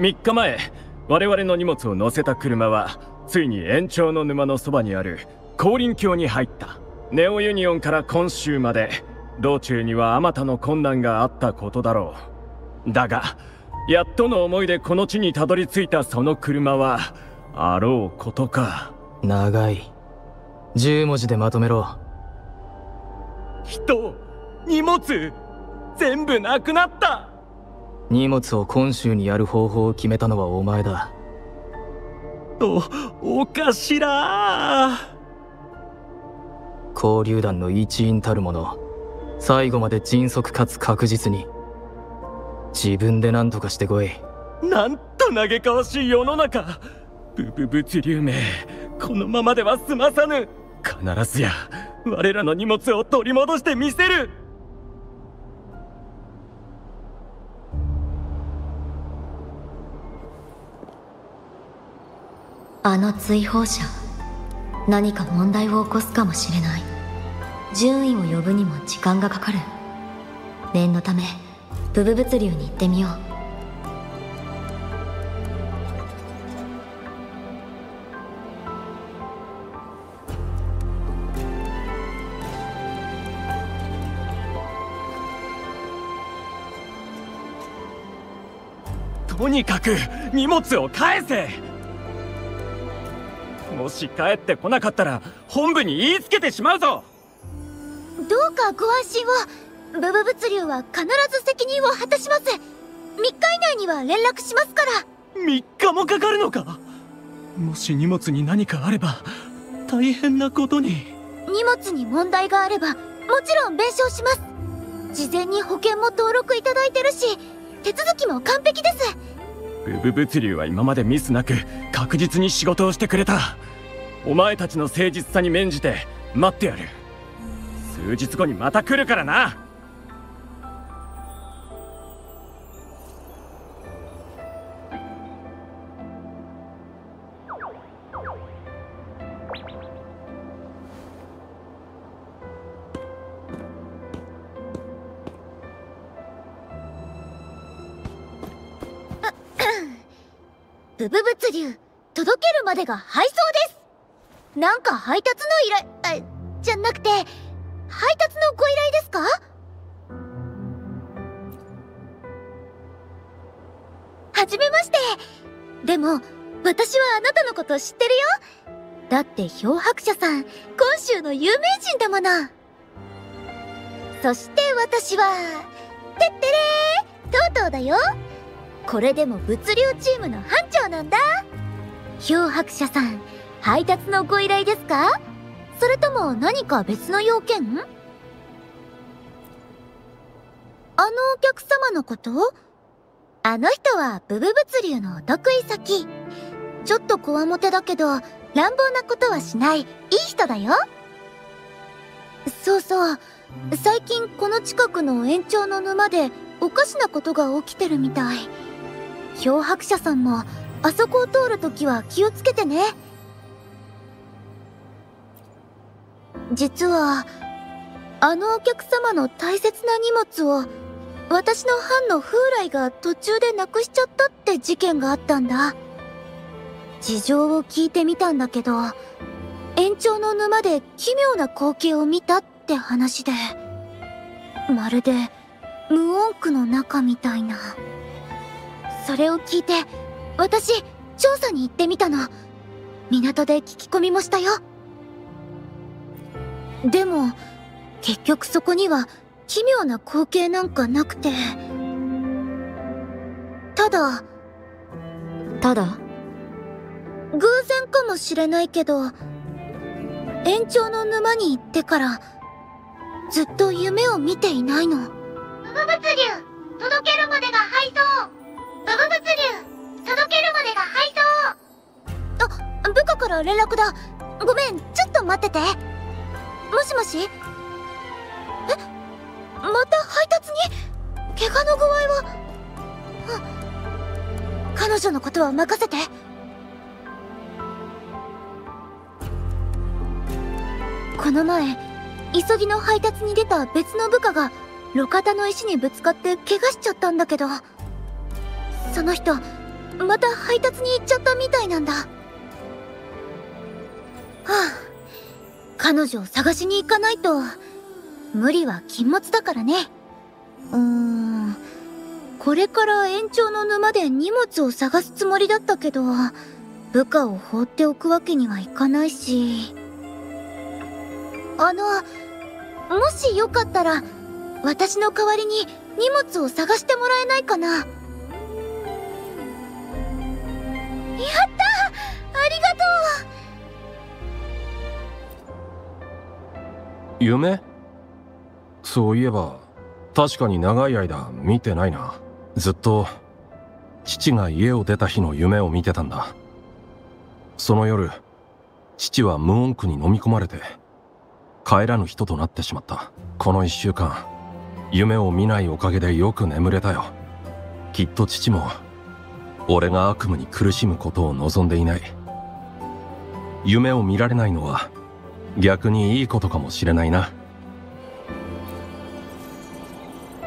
3日前我々の荷物を乗せた車はついに延長の沼のそばにある降臨橋に入った。ネオユニオンから今週まで道中にはあまたの困難があったことだろう。だがやっとの思いでこの地にたどり着いたその車はあろうことか。長い。10文字でまとめろ。人荷物全部なくなった荷物を今週にやる方法を決めたのはお前だ。おおかしら交流団の一員たるもの最後まで迅速かつ確実に自分で何とかしてこい。なんと嘆かわしい世の中。ブブ物流めこのままでは済まさぬ。必ずや我らの荷物を取り戻してみせるあの追放者何か問題を起こすかもしれない。順位を呼ぶにも時間がかかる。念のためブブ物流に行ってみよう。とにかく荷物を返せ。もし帰ってこなかったら本部に言いつけてしまうぞ。どうかご安心を。ブブ物流は必ず責任を果たします。3日以内には連絡しますから。3日もかかるのか？もし荷物に何かあれば大変なことに。荷物に問題があればもちろん弁償します。事前に保険も登録いただいてるし手続きも完璧です。ブブ物流は今までミスなく確実に仕事をしてくれたお前たちの誠実さに免じて待ってやる。数日後にまた来るからな。ブブ物流届けるまでが配送です。なんか配達の依頼あじゃなくて配達のご依頼ですか？はじめまして。でも私はあなたのこと知ってるよ。だって漂白者さん今週の有名人だもの。そして私はてってれーとうとうだよ。これでも物流チームの班長なんだ。漂白者さん配達のご依頼ですか？それとも何か別の要件？あのお客様のこと？あの人はブブ物流のお得意先。ちょっとこわもてだけど乱暴なことはしない。いい人だよ。そうそう。最近この近くの延長の沼でおかしなことが起きてるみたい。漂白者さんもあそこを通るときは気をつけてね。実はあのお客様の大切な荷物を私の班の風来が途中でなくしちゃったって事件があったんだ。事情を聞いてみたんだけど延長の沼で奇妙な光景を見たって話で。まるで無音区の中みたいな。それを聞いて私調査に行ってみたの。港で聞き込みもしたよ。でも結局そこには奇妙な光景なんかなくて。ただただ？偶然かもしれないけど延長の沼に行ってからずっと夢を見ていないの。ブブ物流届けるまでが配送。ブブ物流届けるまでが配送。あ部下から連絡だ。ごめんちょっと待っててもしもし？え？また配達に？怪我の具合は？彼女のことは任せて。この前急ぎの配達に出た別の部下が路肩の石にぶつかって怪我しちゃったんだけどその人また配達に行っちゃったみたいなんだ。はあ。彼女を探しに行かないと。無理は禁物だからね。うーん。これから延長の沼で荷物を探すつもりだったけど部下を放っておくわけにはいかないし。あのもしよかったら私の代わりに荷物を探してもらえないかな。やったありがとう！夢？そういえば確かに長い間見てないな。ずっと父が家を出た日の夢を見てたんだ。その夜父は無音区に飲み込まれて帰らぬ人となってしまった。この一週間夢を見ないおかげでよく眠れたよ。きっと父も俺が悪夢に苦しむことを望んでいない。夢を見られないのは逆にいいことかもしれないな。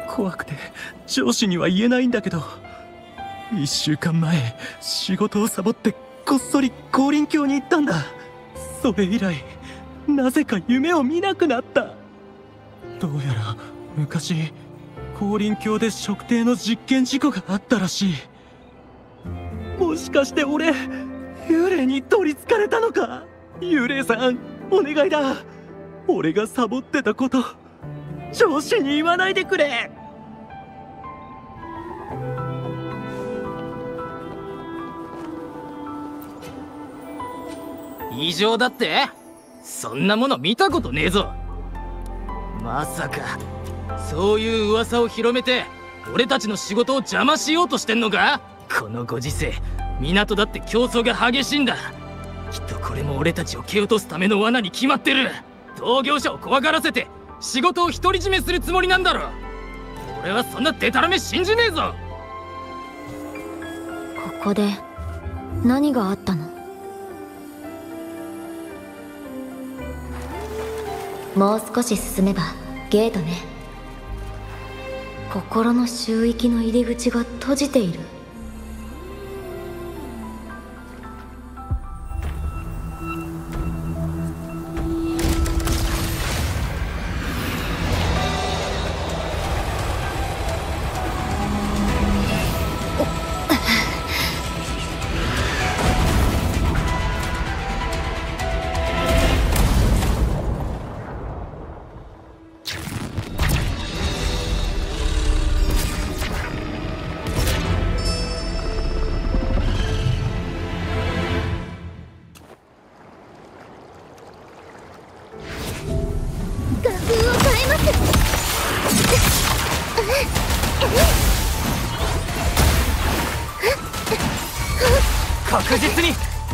怖くて上司には言えないんだけど。一週間前仕事をサボってこっそり降臨峡に行ったんだ。それ以来なぜか夢を見なくなった。どうやら昔降臨峡で測定の実験事故があったらしい。もしかして俺幽霊に取りつかれたのか？幽霊さん。お願いだ。俺がサボってたこと。上司に言わないでくれ。異常だって。そんなもの見たことねえぞ。まさかそういう噂を広めて俺たちの仕事を邪魔しようとしてんのか？このご時世港だって競争が激しいんだ。きっとこれも俺たちを蹴落とすための罠に決まってる。同業者を怖がらせて仕事を独り占めするつもりなんだろ。俺はそんなデタラメ信じねえぞ。ここで何があったの？もう少し進めばゲートね。心の周域の入り口が閉じている。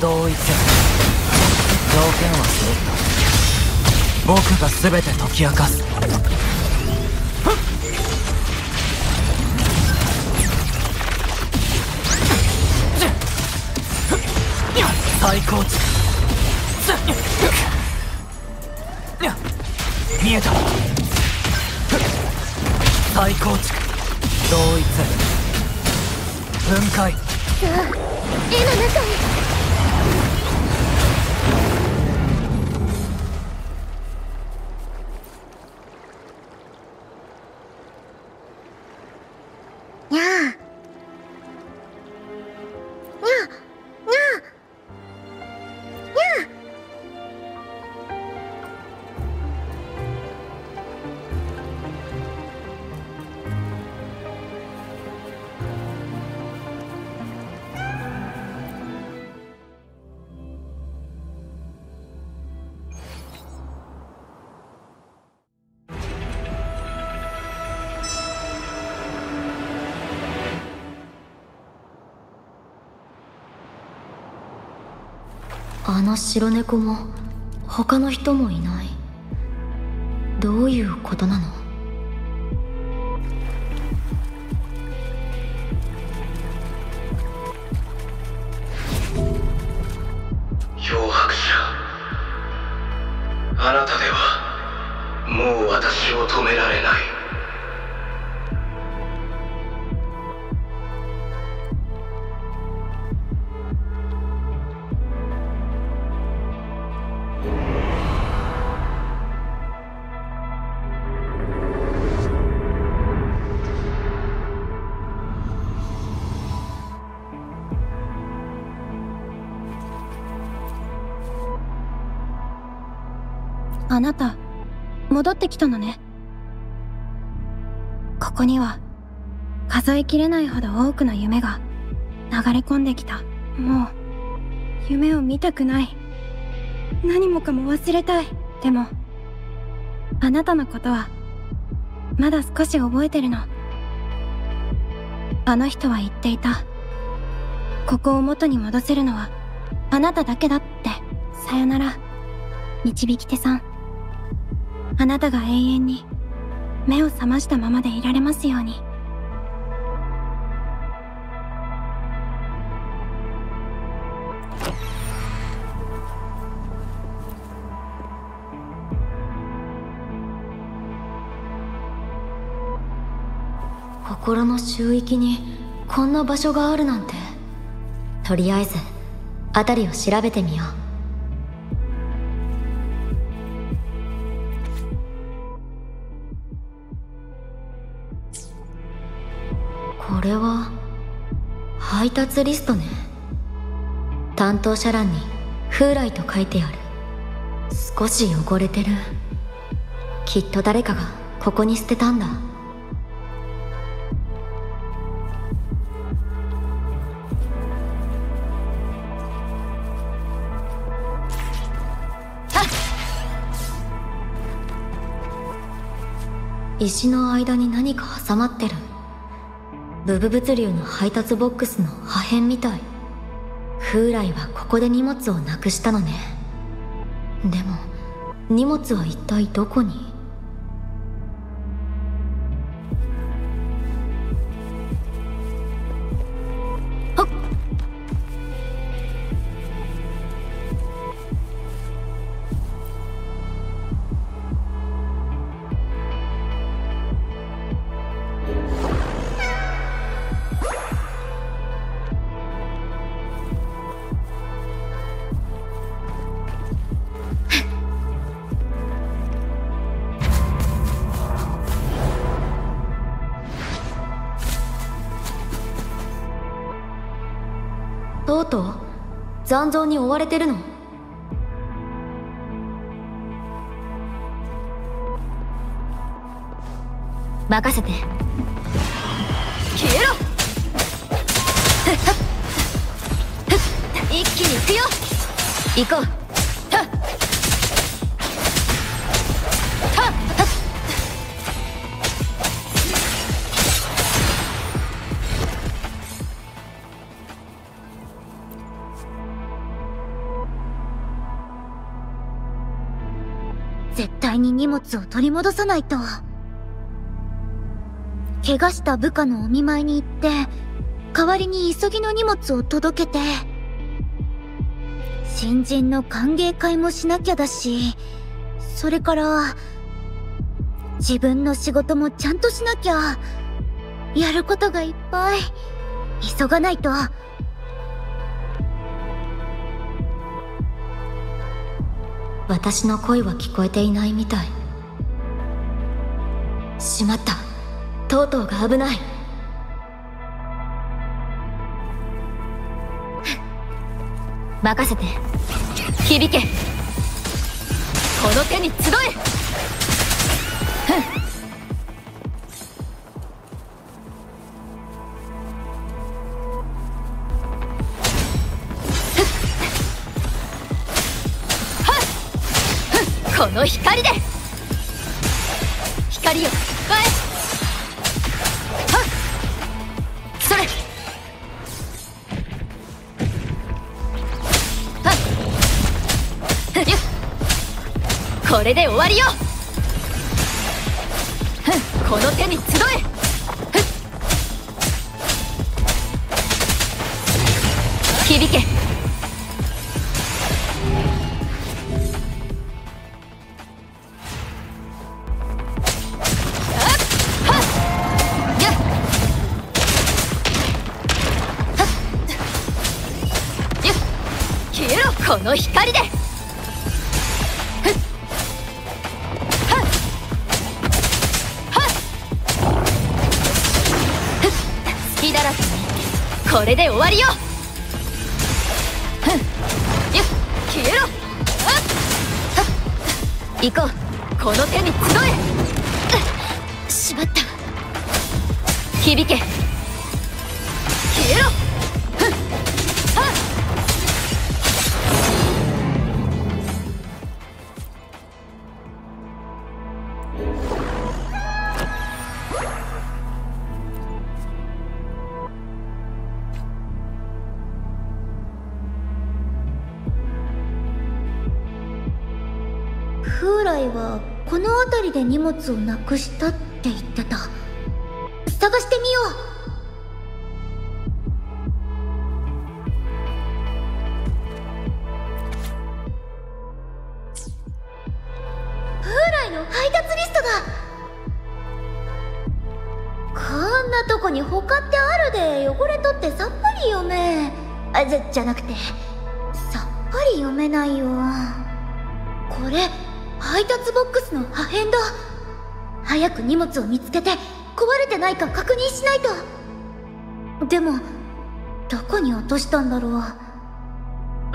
同一条件は揃った。僕が全て解き明かす。再構築見えた。再構築同一。分解。さあ絵の中への白猫も他の人もいない。どういうことなの？あなた戻ってきたのね。ここには数えきれないほど多くの夢が流れ込んできた。もう夢を見たくない。何もかも忘れたい。でもあなたのことはまだ少し覚えてるの。あの人は言っていた。ここを元に戻せるのはあなただけだって。さよなら導き手さん。あなたが永遠に目を覚ましたままでいられますように。心の周域にこんな場所があるなんて。とりあえず辺りを調べてみよう。配達リストね。担当者欄に「風来」と書いてある。少し汚れてる。きっと誰かがここに捨てたんだ。石の間に何か挟まってる。ブブ物流の配達ボックスの破片みたい。風来はここで荷物をなくしたのね。でも荷物は一体どこに？残像に追われてるの？任せて。消えろ！一気に行くよ！行こうを取り戻さないと。怪我した部下のお見舞いに行って代わりに急ぎの荷物を届けて新人の歓迎会もしなきゃだしそれから自分の仕事もちゃんとしなきゃやることがいっぱい急がないと。私の声は聞こえていないみたい。しまった。とうとうが危ない。任せて。響け。この手に集え。この光で。光をこれで終わりよ。この手に物をなくしたって言ってた。探してみよう。風来の配達リストだ。こんなとこに他ってあるで。汚れとってさっぱり読め。あじゃじゃなくてさっぱり読めないよ。これ配達ボックスの破片だ。早く荷物を見つけて壊れてないか確認しないと。でもどこに落としたんだろう。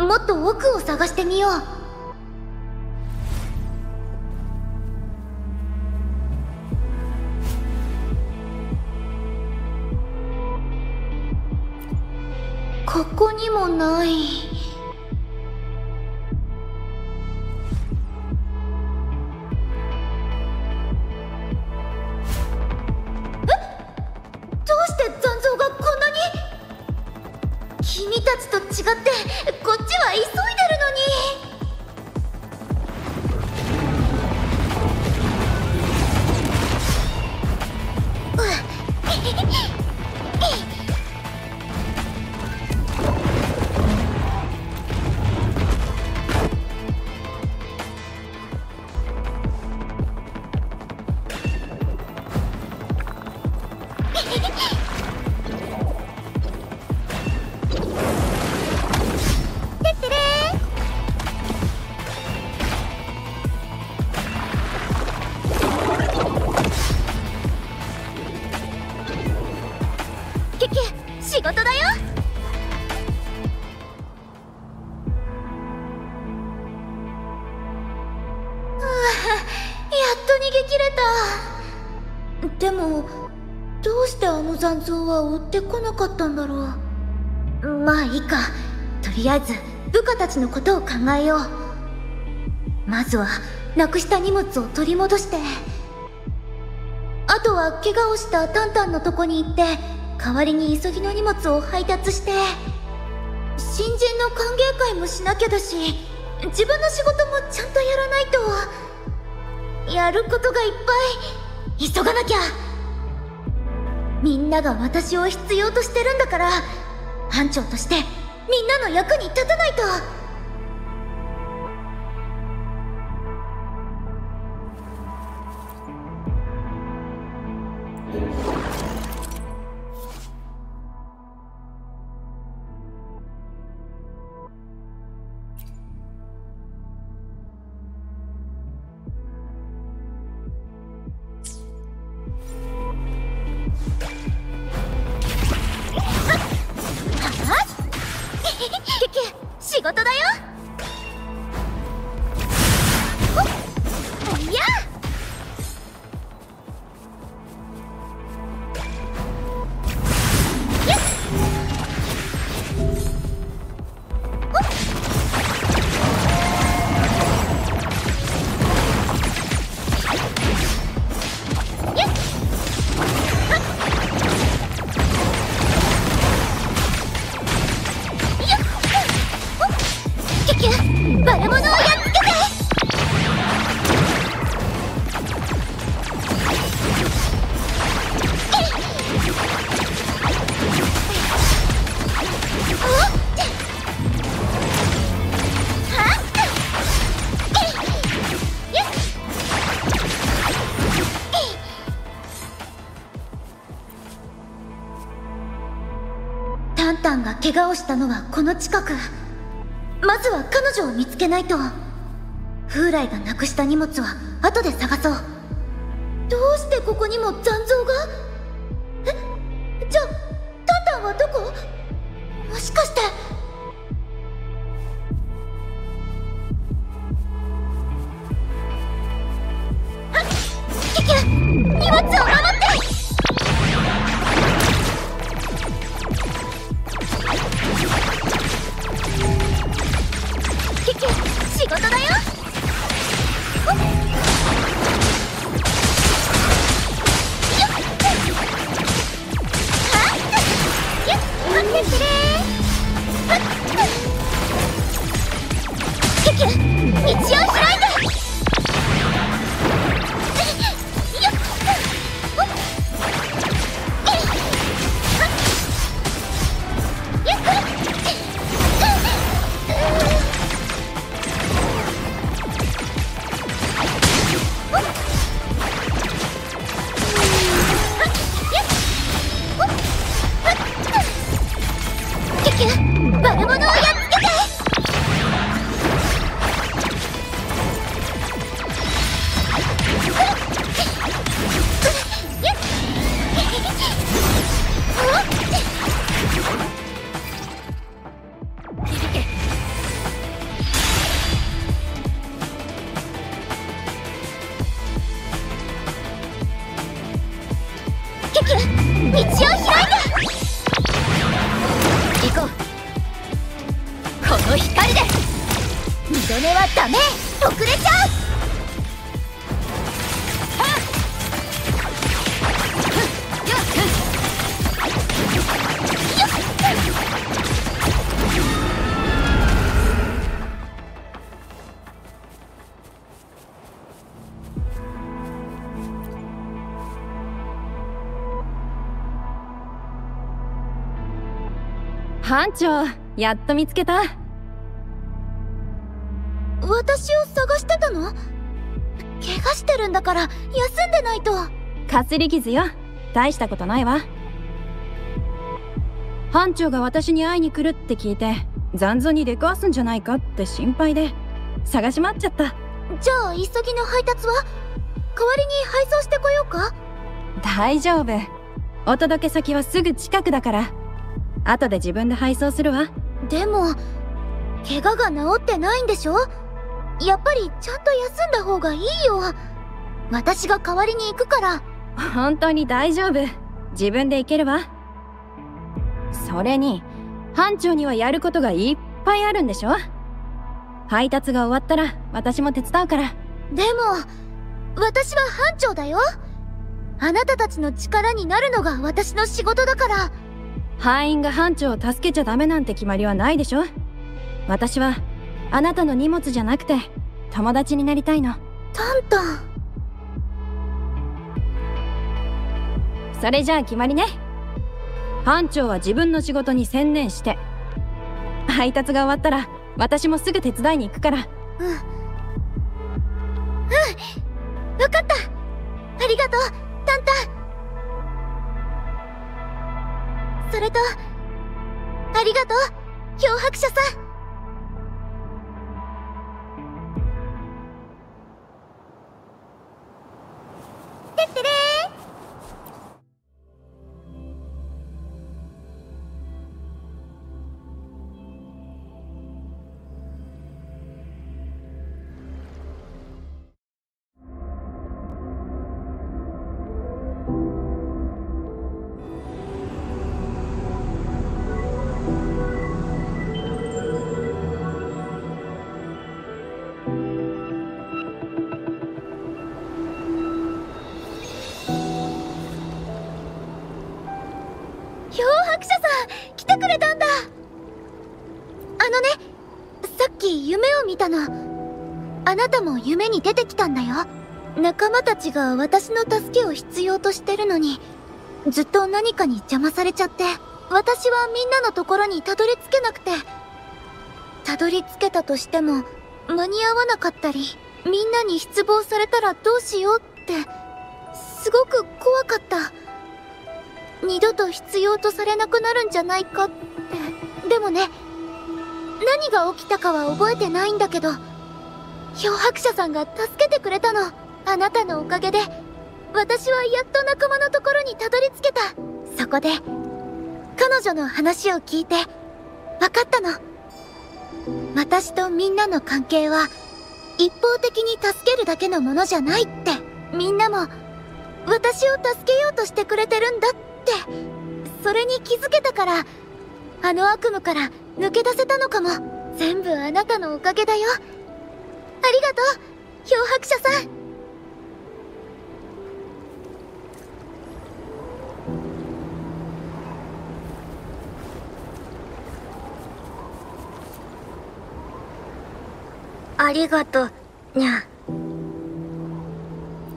もっと奥を探してみよう。ここにもない。ちのことを考えよう。まずはなくした荷物を取り戻して。あとは怪我をしたタンタンのとこに行って代わりに急ぎの荷物を配達して。新人の歓迎会もしなきゃだし自分の仕事もちゃんとやらないと。やることがいっぱい。急がなきゃ。みんなが私を必要としてるんだから班長としてみんなの役に立たないと。怪我をしたのはこの近く。まずは彼女を見つけないと。風来がなくした荷物は後で探そう。どうしてここにも残像が？長やっと見つけた。私を探してたの？怪我してるんだから休んでないと。かすり傷よ。大したことないわ。班長が私に会いに来るって聞いて残像に出くわすんじゃないかって心配で探し回っちゃった。じゃあ急ぎの配達は？代わりに配送してこようか？大丈夫。お届け先はすぐ近くだから後で自分で配送するわ。でも怪我が治ってないんでしょ？やっぱりちゃんと休んだ方がいいよ。私が代わりに行くから。本当に大丈夫。自分で行けるわ。それに班長にはやることがいっぱいあるんでしょ？配達が終わったら私も手伝うから。でも私は班長だよ。あなたたちの力になるのが私の仕事だから班員が班長を助けちゃダメなんて決まりはないでしょ。私はあなたの荷物じゃなくて友達になりたいの。タンタン。それじゃあ決まりね。班長は自分の仕事に専念して配達が終わったら私もすぐ手伝いに行くから。うん。うん。分かった。ありがとう者さんあなたも夢に出てきたんだよ。仲間たちが私の助けを必要としてるのにずっと何かに邪魔されちゃって私はみんなのところにたどり着けなくて。たどり着けたとしても間に合わなかったりみんなに失望されたらどうしようってすごく怖かった。二度と必要とされなくなるんじゃないかって。でもね何が起きたかは覚えてないんだけど漂白者さんが助けてくれたの。あなたのおかげで。私はやっと仲間のところにたどり着けた。そこで彼女の話を聞いて分かったの。私とみんなの関係は一方的に助けるだけのものじゃないって。みんなも私を助けようとしてくれてるんだって。それに気づけたからあの悪夢から抜け出せたのかも。全部あなたのおかげだよ。りがとう漂白者さん。ありがとうにゃ。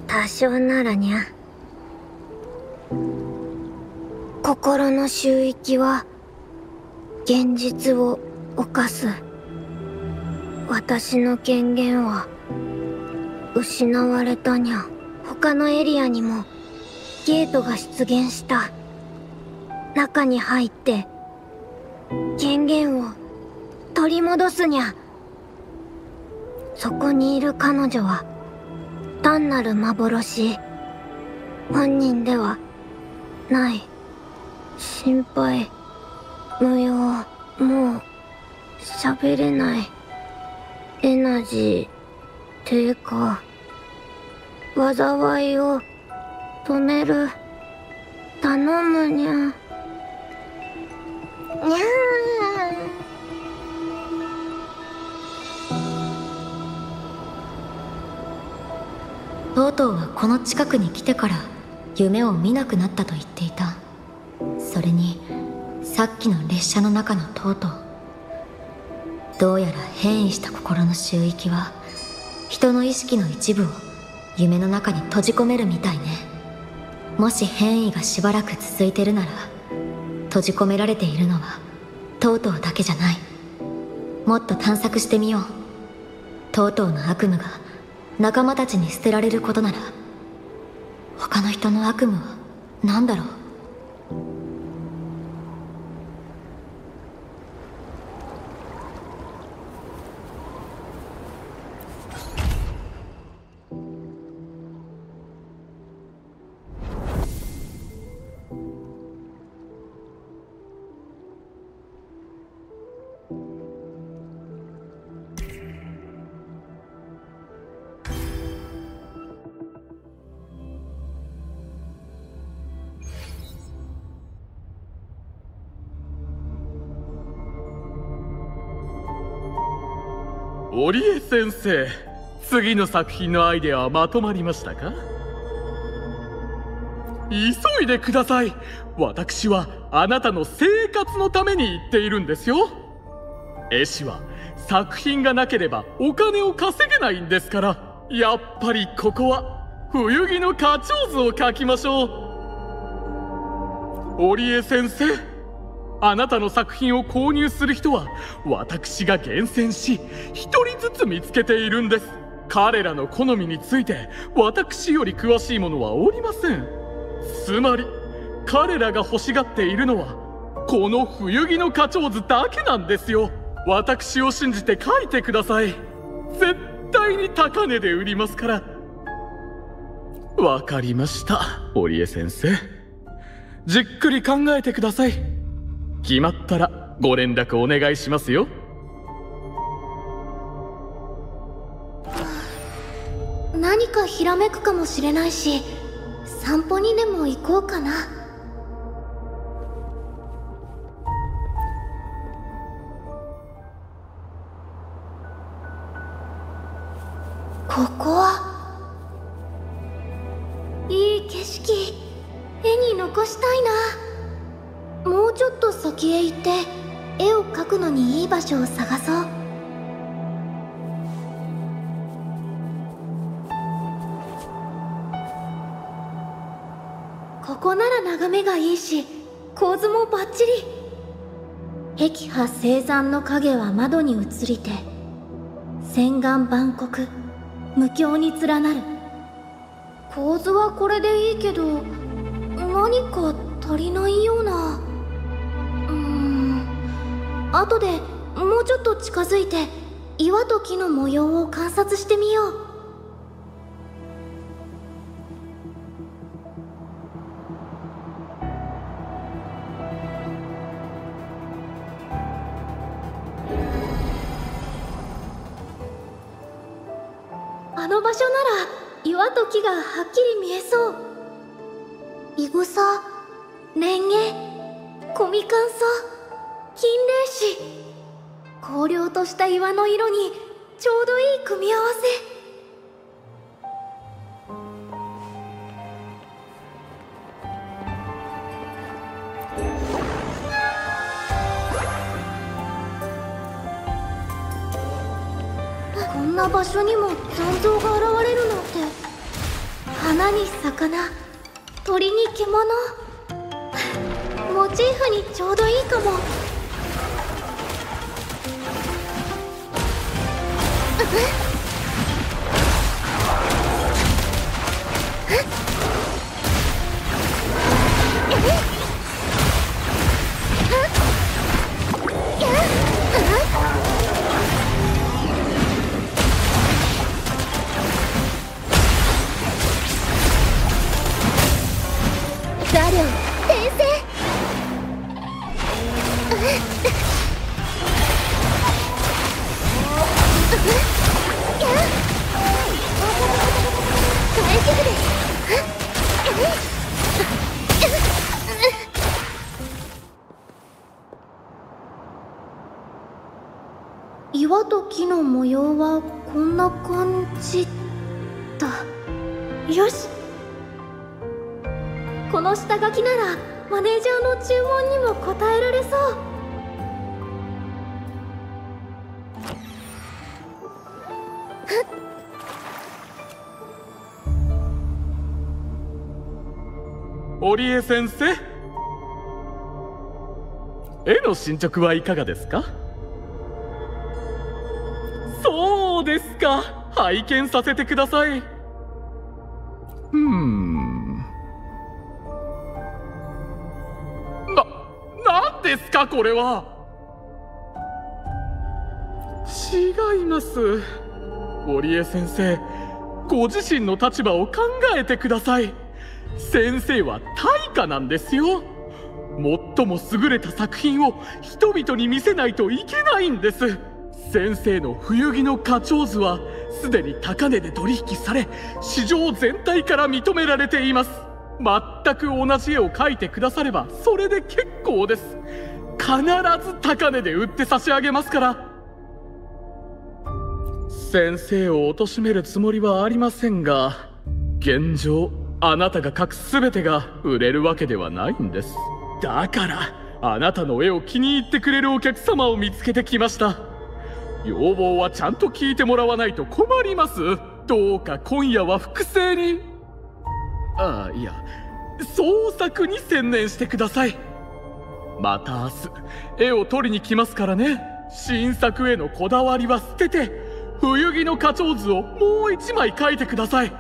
多少ならにゃ。心の収益は現実を犯す。私の権限は失われたにゃ。他のエリアにもゲートが出現した。中に入って権限を取り戻すにゃ。そこにいる彼女は単なる幻。本人ではない。心配無用もう喋れない。エナジー低下災いを止める。頼むにゃにゃー。とうとうはこの近くに来てから夢を見なくなったと言っていた。それにさっきの列車の中のとうとうどうやら変異した心の周域は人の意識の一部を夢の中に閉じ込めるみたいね。もし変異がしばらく続いてるなら閉じ込められているのはとうとうだけじゃない。もっと探索してみよう。とうとうの悪夢が仲間たちに捨てられることなら他の人の悪夢は何だろう？織江先生次の作品のアイデアはまとまりましたか？急いでください。私はあなたの生活のために言っているんですよ。絵師は作品がなければお金を稼げないんですから。やっぱりここは冬着の花鳥図を描きましょう。織江先生あなたの作品を購入する人は私が厳選し一人ずつ見つけているんです。彼らの好みについて私より詳しい者はおりません。つまり彼らが欲しがっているのはこの冬着の花鳥図だけなんですよ。私を信じて書いてください。絶対に高値で売りますから。わかりました織江先生。じっくり考えてください。決まったらご連絡お願いしますよ。何かひらめくかもしれないし散歩にでも行こうかな。ここはいい景色絵に残したいな。もうちょっと先へ行って絵を描くのにいい場所を探そう。ここなら眺めがいいし構図もバッチリ。壁破青山の影は窓に映りて洗顔万国無境に連なる。構図はこれでいいけど何か足りないような。後でもうちょっと近づいて岩と木の模様を観察してみよう。あの場所なら岩と木がはっきり見えそう。いぐさレンゲコミカンサ金霊子荒涼とした岩の色にちょうどいい組み合わせ。こんな場所にも残像が現れるなんて。花に魚鳥に獣。モチーフにちょうどいいかも。えっ？岩と木の模様はこんな感じだ。よし。この下書きならマネージャーの注文にも応えられそう。織江先生？絵の進捗はいかがですか？ですか。拝見させてください。うーん。な何ですかこれは。違います。織江先生ご自身の立場を考えてください。先生は大家なんですよ。最も優れた作品を人々に見せないといけないんです先生の冬着の花鳥図はすでに高値で取引され市場全体から認められています。全く同じ絵を描いてくださればそれで結構です。必ず高値で売って差し上げますから。先生を貶めるつもりはありませんが現状あなたが描く全てが売れるわけではないんです。だからあなたの絵を気に入ってくれるお客様を見つけてきました。要望はちゃんと聞いてもらわないと困ります。どうか今夜は複製に。ああいや創作に専念してください。また明日絵を取りに来ますからね。新作へのこだわりは捨てて冬着の花鳥図をもう一枚描いてください。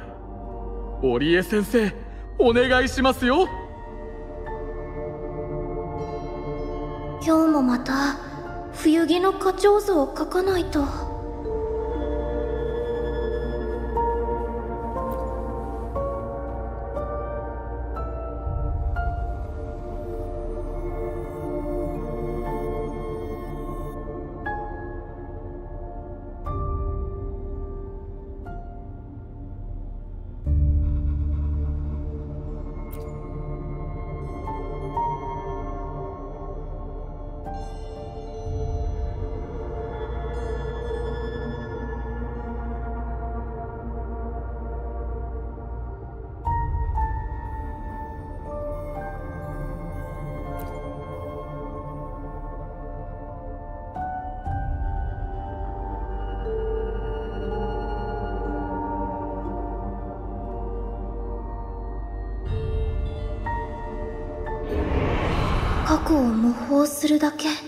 織江先生お願いしますよ。今日もまた冬着の花鳥像を描かないと。するだけ。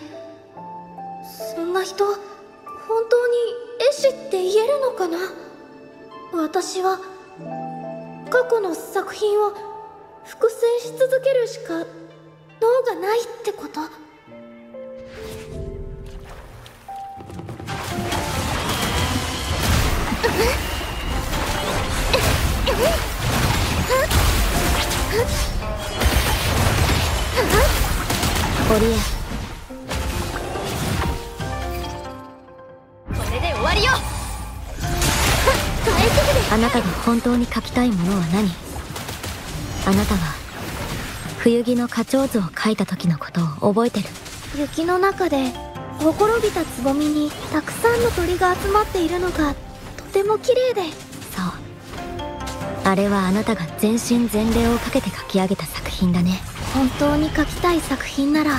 花鳥図を描いた時のことを覚えてる。雪の中でほころびたつぼみにたくさんの鳥が集まっているのがとても綺麗で。そう。あれはあなたが全身全霊をかけて描き上げた作品だね。本当に描きたい作品なら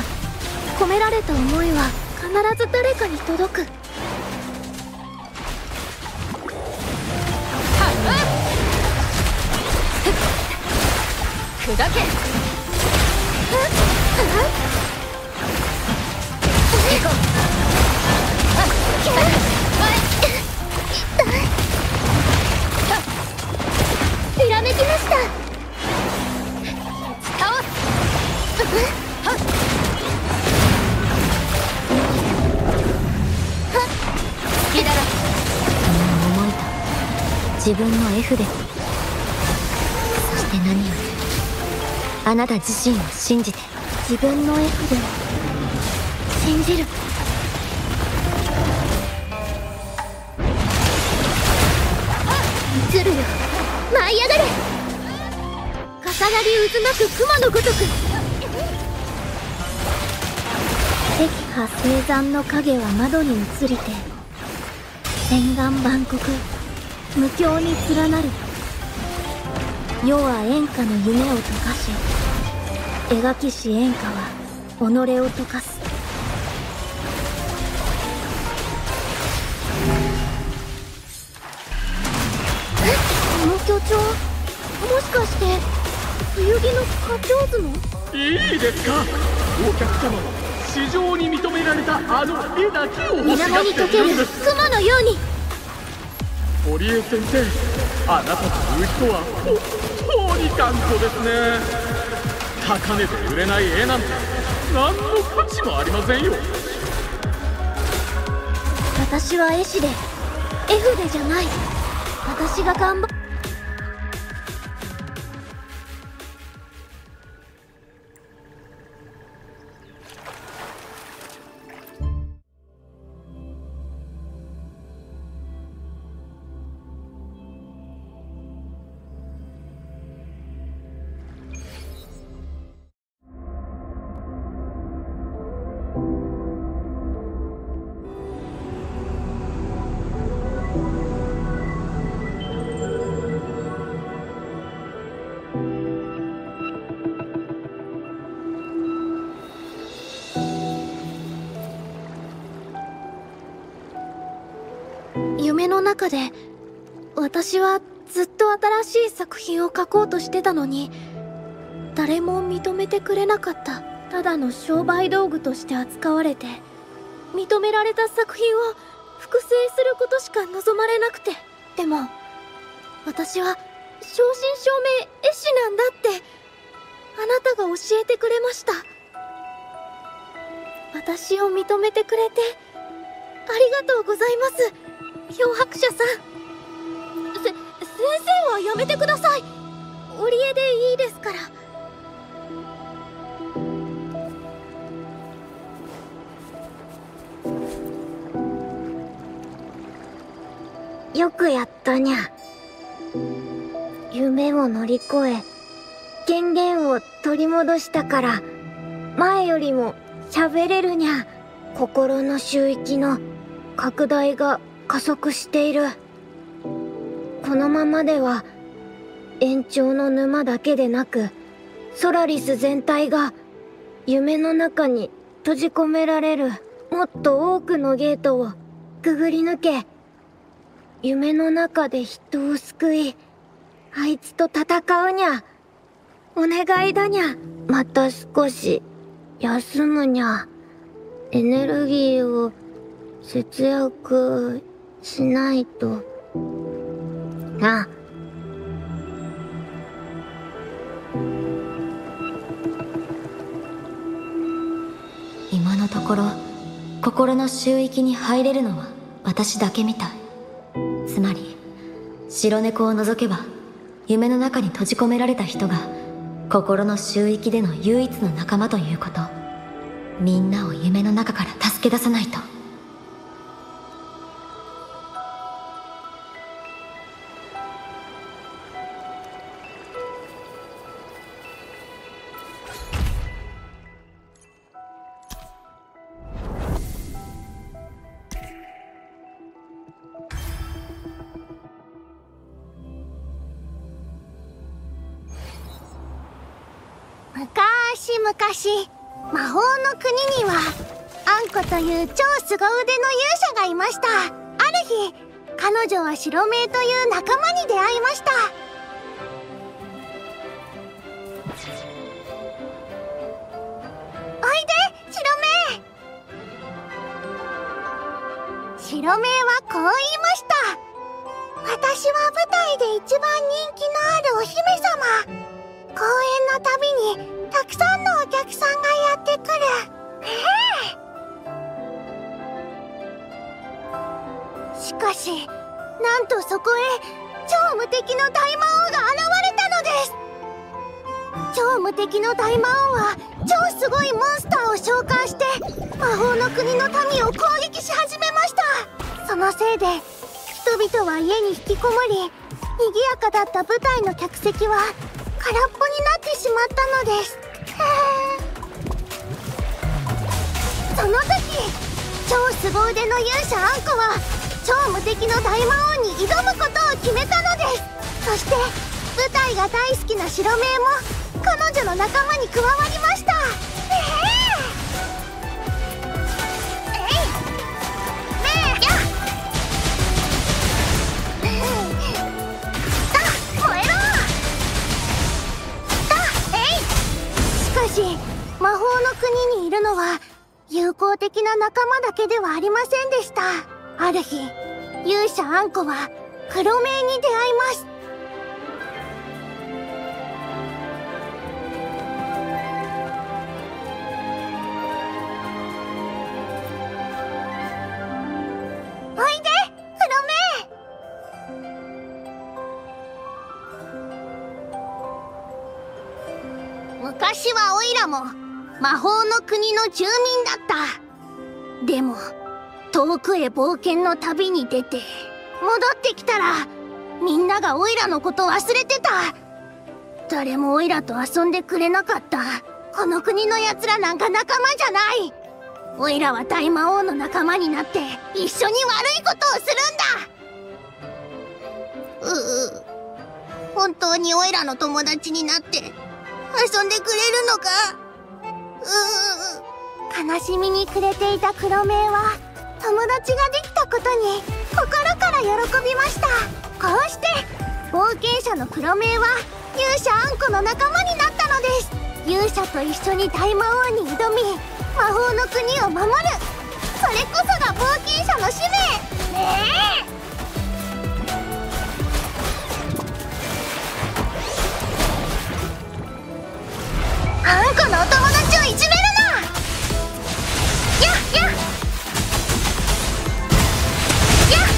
込められた思いは必ず誰かに届く。砕け自分の F でそして何よりあなた自身を信じて自分の F で信じる。鶴よ。舞い上がれ。重なり渦巻く熊のごとく。赤波星山の影は窓に映りて千眼万国無境に連なる。世は演歌の夢を溶かし描きし演歌は己を溶かす。え？この巨鳥？もしかして冬木の花鳥図の？いいですか？お客様は市場に認められたあの絵だけを欲し水がっ面に溶けるているんです。熊のように。堀江先生あなたという人は本当に頑固ですね。高値で売れない絵なんて何の価値もありませんよ。私は絵師で絵筆じゃない。私が頑張中で私はずっと新しい作品を描こうとしてたのに誰も認めてくれなかったただの商売道具として扱われて認められた作品を複製することしか望まれなくてでも私は正真正銘絵師なんだってあなたが教えてくれました。私を認めてくれてありがとうございます。漂白者さん。せ先生はやめてください。織江でいいですから。よくやったにゃ。夢を乗り越え権限を取り戻したから前よりも喋れるにゃ。心の周域の拡大が加速している。このままでは延長の沼だけでなくソラリス全体が夢の中に閉じ込められるもっと多くのゲートをくぐり抜け夢の中で人を救いあいつと戦うにゃお願いだにゃまた少し休むにゃエネルギーを節約しないと。な今のところ心の周域に入れるのは私だけみたい。つまり白猫を除けば夢の中に閉じ込められた人が心の周域での唯一の仲間ということ。みんなを夢の中から助け出さないと。昔々魔法の国にはあんこという超凄腕の勇者がいました。ある日彼女は白目という仲間に出会いました。おいで白目。白目はこう言いました。私は舞台で一番人気のあるお姫様。くさんのお客さんがやってくる。ええ。しかしなんとそこへ超無敵の大魔王が現れたのです。超無敵の大魔王は超すごいモンスターを召喚して魔法の国の民を攻撃し始めました。そのせいで人々は家に引きこもり賑やかだった舞台の客席は空っぽになってしまったのです。その時超凄腕の勇者アンコは超無敵の大魔王に挑むことを決めたのです。そして舞台が大好きな白目も彼女の仲間に加わりました。ええ。えいめやだ燃えろ。だえい。しかし魔法の国にいるのは友好的な仲間だけではありませんでした。ある日勇者あんこは黒名に出会います魔法の国の住民だった。でも遠くへ冒険の旅に出て戻ってきたらみんながオイラのこと忘れてた。誰もオイラと遊んでくれなかった。この国の奴らなんか仲間じゃない。オイラは大魔王の仲間になって一緒に悪いことをするんだ。うう本当にオイラの友達になって遊んでくれるのか？うう悲しみに暮れていた黒目は友達ができたことに心から喜びました。こうして冒険者の黒目は勇者あんこの仲間になったのです勇者と一緒に大魔王に挑み魔法の国を守る。それこそが冒険者の使命。ねえ。あんこのお友達いじめるな。やっや。っや。っ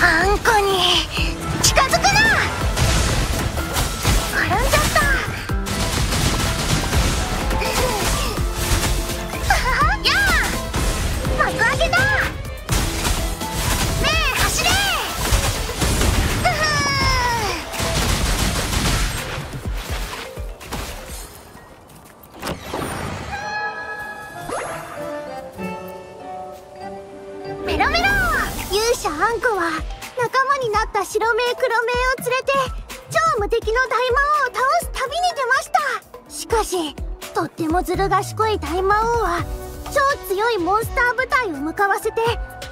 あんこに者あんこは仲間になった白目黒目を連れて超無敵の大魔王を倒す旅に出ましたしかしとってもずる賢い大魔王は超強いモンスター部隊を向かわせて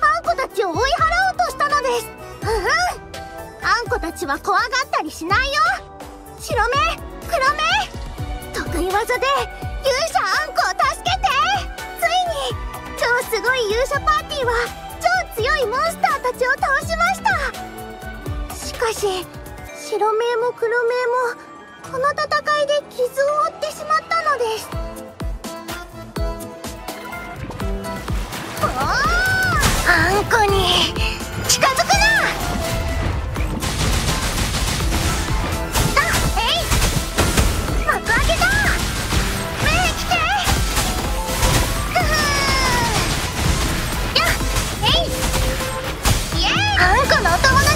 あんこたちを追い払おうとしたのですうんあんこたちは怖がったりしないよ。白目黒目得意技で勇者あんこを助けてついに超すごい勇者パーティーは強いモンスターたちを倒しました。しかし白目も黒目もこの戦いで傷を負ってしまったのです。あんこにあんこのお友達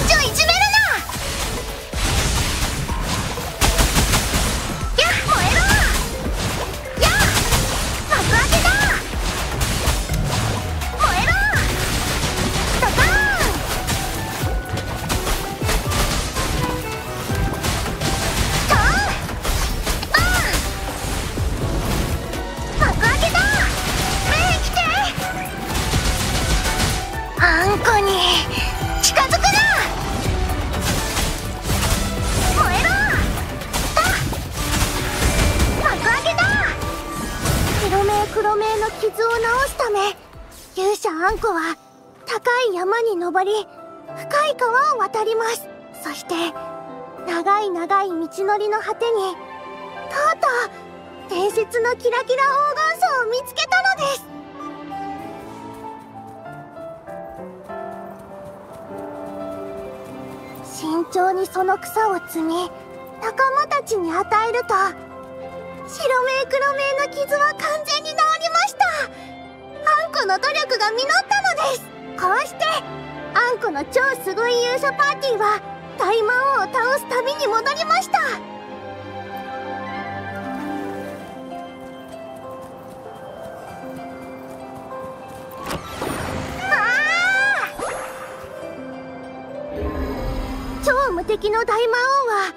渡ります。そして長い長い道のりの果てにとうとう伝説のキラキラ黄金層を見つけたのです。慎重にその草を摘み仲間たちに与えると白目黒目の傷は完全に治りました。あんこの努力が実ったのです。こうしてあんこの超すごい勇者パーティーは大魔王を倒す旅に戻りました。超無敵の大魔王は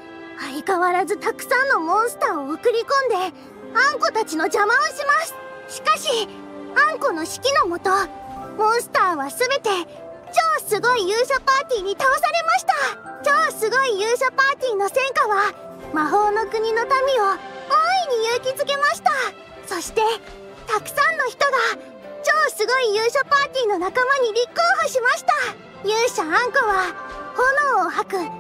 相変わらずたくさんのモンスターを送り込んであんこたちの邪魔をします。しかしあんこの指揮のもとモンスターは全て超すごい勇者パーティーに倒されました。超すごい勇者パーティーの戦果は魔法の国の民を大いに勇気づけました。そしてたくさんの人が超すごい勇者パーティーの仲間に立候補しました。勇者あんこは炎を吐くキャンド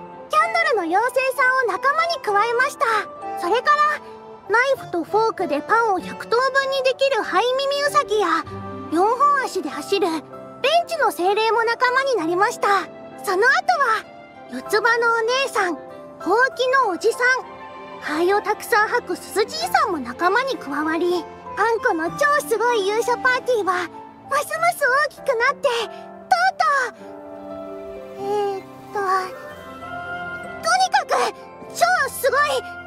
ルの妖精さんを仲間に加えました。それからナイフとフォークでパンを100等分にできるハイ耳ウサギや4本足で走るベンチの精霊も仲間になりました。その後は四つ葉のお姉さんほうきのおじさん灰をたくさん吐くすずじいさんも仲間に加わりあんこの超すごい勇者パーティーはますます大きくなってとうとう。えー、っととにかく超すごい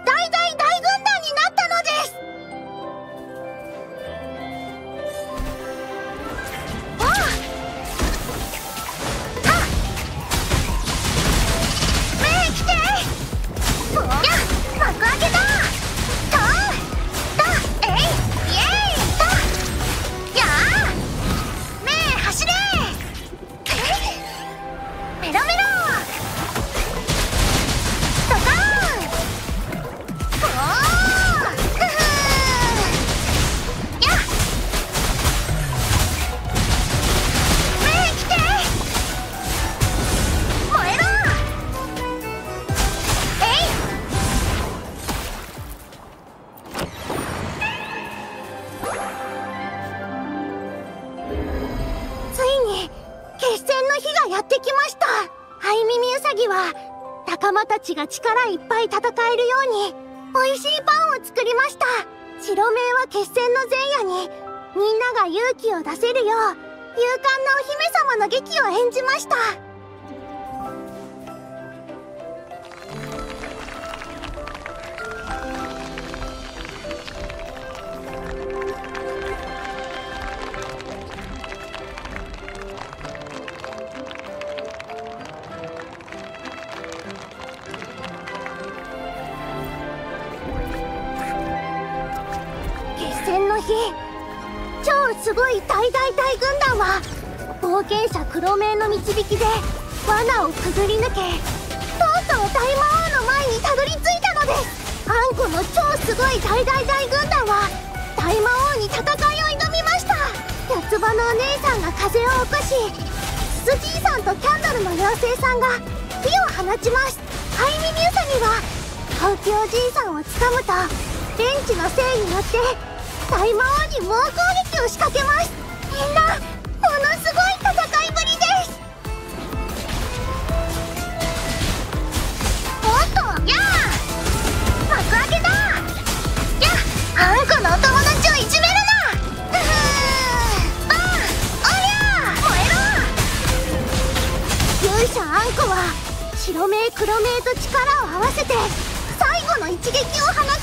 大大大軍団になったのです。幕開けだ。力いっぱい戦えるように美味しいパンを作りました。白目は決戦の前夜にみんなが勇気を出せるよう勇敢なお姫様の劇を演じました。くぐり抜けとうとう大魔王の前にたどり着いたのですあんこの超すごい大大大軍団は大魔王に戦いを挑みました四つ葉のお姉さんが風を起こしすずじいさんとキャンドルの妖精さんが火を放ちますハイミミウサギはほうきおじいさんをつかむとベンチのせいによって大魔王に猛攻撃を仕掛けますみんな白目黒目と力を合わせて最後の一撃を放ち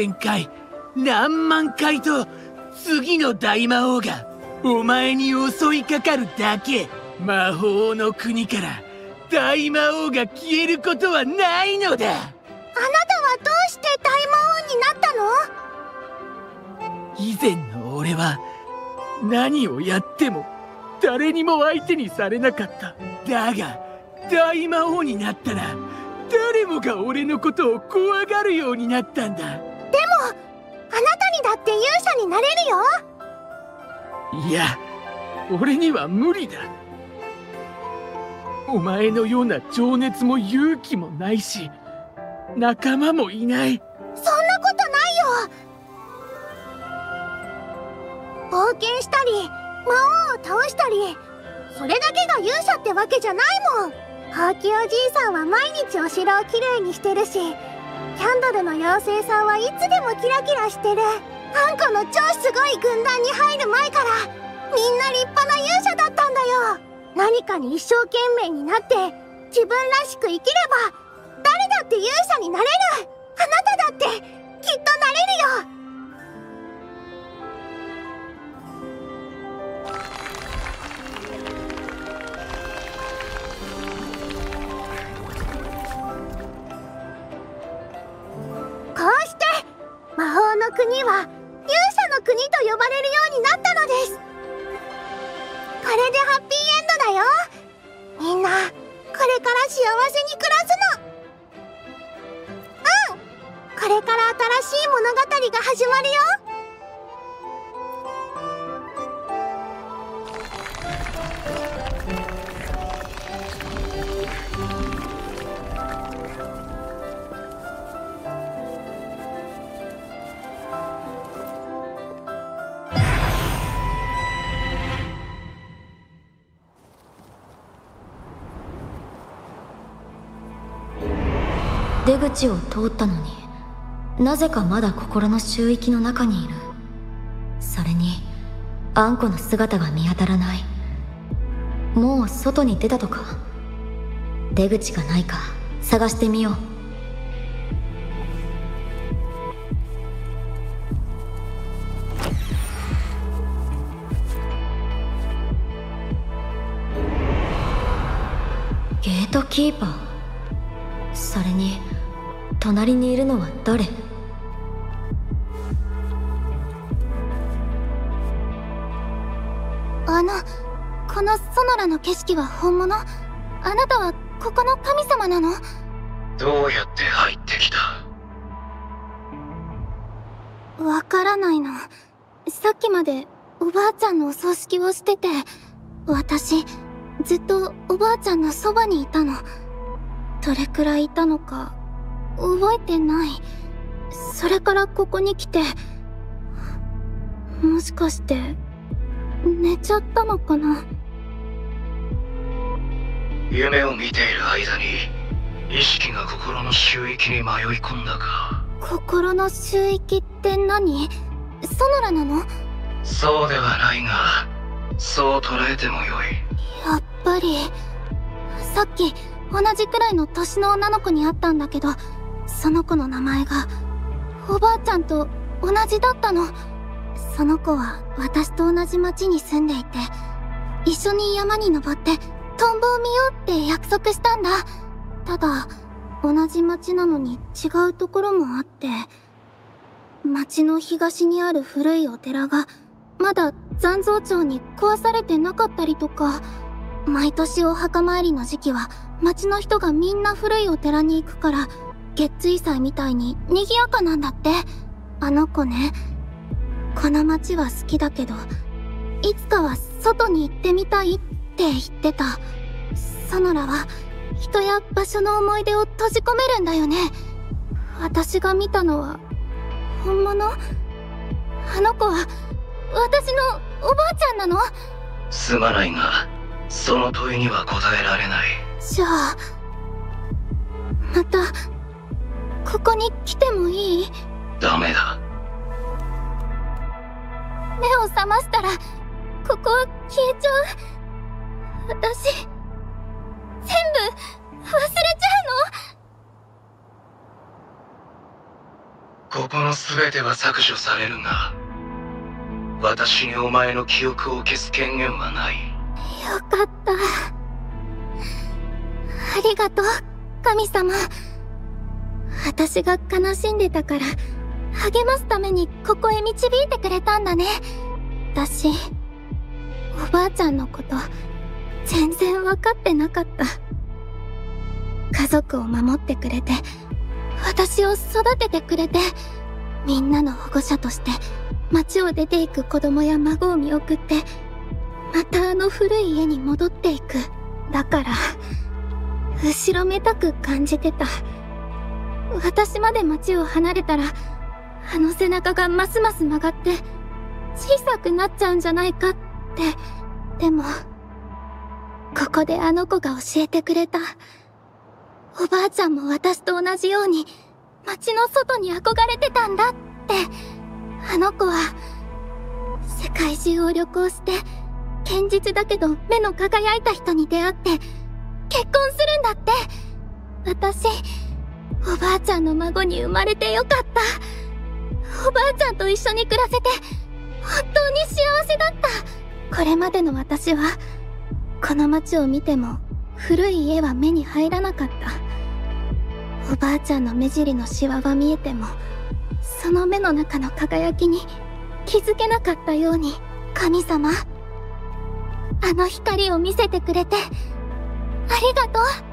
千回何万回と次の大魔王がお前に襲いかかるだけ。魔法の国から大魔王が消えることはないのだ。あなたはどうして大魔王になったの？以前の俺は何をやっても誰にも相手にされなかった。だが大魔王になったら誰もが俺のことを怖がるようになったんだ。でもあなたにだって勇者になれるよ。いや俺には無理だ。お前のような情熱も勇気もないし仲間もいない。そんなことないよ。冒険したり魔王を倒したりそれだけが勇者ってわけじゃないもん。ほうきおじいさんは毎日お城をきれいにしてるしキャンドルの妖精さんはいつでもキラキラしてる。あんこの超すごい軍団に入る前からみんな立派な勇者だったんだよ。何かに一生懸命になって自分らしく生きれば誰だって勇者になれる。あなただってきっとなれるよ。国は勇者の国と呼ばれるようになったのです。これでハッピーエンドだよ。みんなこれから幸せに暮らすの。うん。これから新しい物語が始まるよ。出口を通ったのになぜかまだ心の周域の中にいる。それにあんこの姿が見当たらない。もう外に出たとか出口がないか探してみよう。ゲートキーパー？隣にいるのは誰？あのこのソノラの景色は本物？あなたはここの神様なの？どうやって入ってきた？わからないの。さっきまでおばあちゃんのお葬式をしてて私ずっとおばあちゃんのそばにいたの。どれくらいいたのか覚えてない。それからここに来てもしかして寝ちゃったのかな？夢を見ている間に意識が心の周域に迷い込んだか。心の周域って何？ソノラなの？そうではないがそう捉えてもよい。やっぱりさっき同じくらいの年の女の子に会ったんだけどその子の名前がおばあちゃんと同じだったの。その子は私と同じ町に住んでいて一緒に山に登ってトンボを見ようって約束したんだ。ただ同じ町なのに違うところもあって町の東にある古いお寺がまだ残像町に壊されてなかったりとか毎年お墓参りの時期は町の人がみんな古いお寺に行くから月追祭みたいに賑やかなんだって。あの子ね。この町は好きだけどいつかは外に行ってみたいって言ってた。ソノラは人や場所の思い出を閉じ込めるんだよね。私が見たのは本物？あの子は私のおばあちゃんなの？すまないがその問いには答えられない。じゃあまたここに来てもいい？ダメだ。目を覚ましたらここは消えちゃう。私全部忘れちゃうの？この全ては削除されるが私にお前の記憶を消す権限はない。よかった。ありがとう神様私が悲しんでたから励ますためにここへ導いてくれたんだね。私おばあちゃんのこと全然分かってなかった。家族を守ってくれて私を育ててくれてみんなの保護者として街を出ていく子供や孫を見送ってまたあの古い家に戻っていく。だから後ろめたく感じてた。私まで街を離れたらあの背中がますます曲がって小さくなっちゃうんじゃないかって。でもここであの子が教えてくれたおばあちゃんも私と同じように街の外に憧れてたんだって。あの子は世界中を旅行して堅実だけど目の輝いた人に出会って結婚するんだって。私おばあちゃんの孫に生まれてよかった。おばあちゃんと一緒に暮らせて本当に幸せだった。これまでの私はこの街を見ても古い家は目に入らなかった。おばあちゃんの目尻のシワが見えてもその目の中の輝きに気づけなかったように神様あの光を見せてくれてありがとう。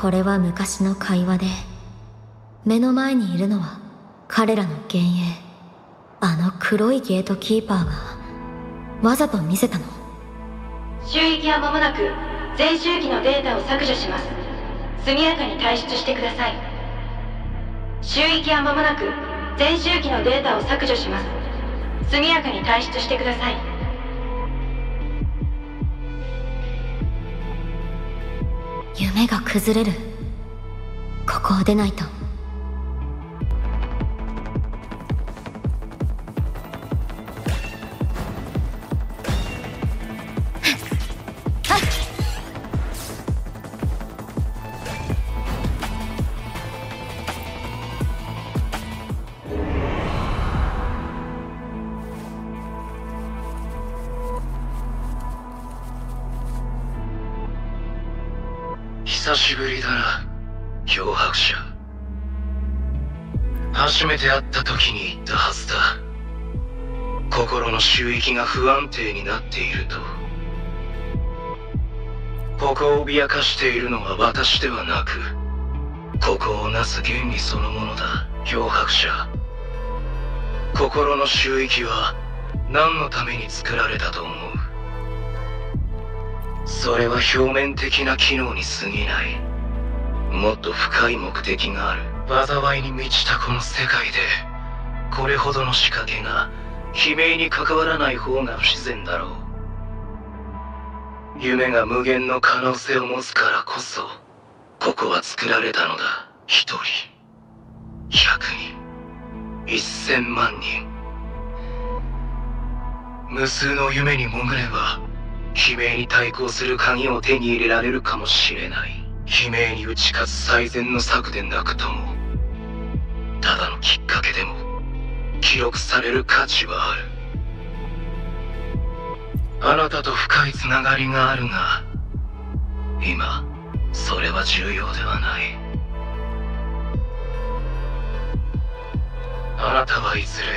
これは昔の会話で目の前にいるのは彼らの幻影。あの黒いゲートキーパーがわざと見せたの。周域は間もなく全周期のデータを削除します。速やかに退出してください。周域は間もなく全周期のデータを削除します。速やかに退出してください。夢が崩れる。ここを出ないと。初めて会った時に言ったはずだ。心の周域が不安定になっていると。ここを脅かしているのは私ではなくここをなす原理そのものだ。漂白者。心の周域は何のために作られたと思う？それは表面的な機能に過ぎない。もっと深い目的がある。災いに満ちたこの世界でこれほどの仕掛けが悲鳴に関わらない方が不自然だろう。夢が無限の可能性を持つからこそここは作られたのだ。一人。百人。一千万人。無数の夢に潜れば悲鳴に対抗する鍵を手に入れられるかもしれない。悲鳴に打ち勝つ最善の策でなくともただのきっかけでも記録される価値はある。あなたと深いつながりがあるが今それは重要ではない。あなたはいずれ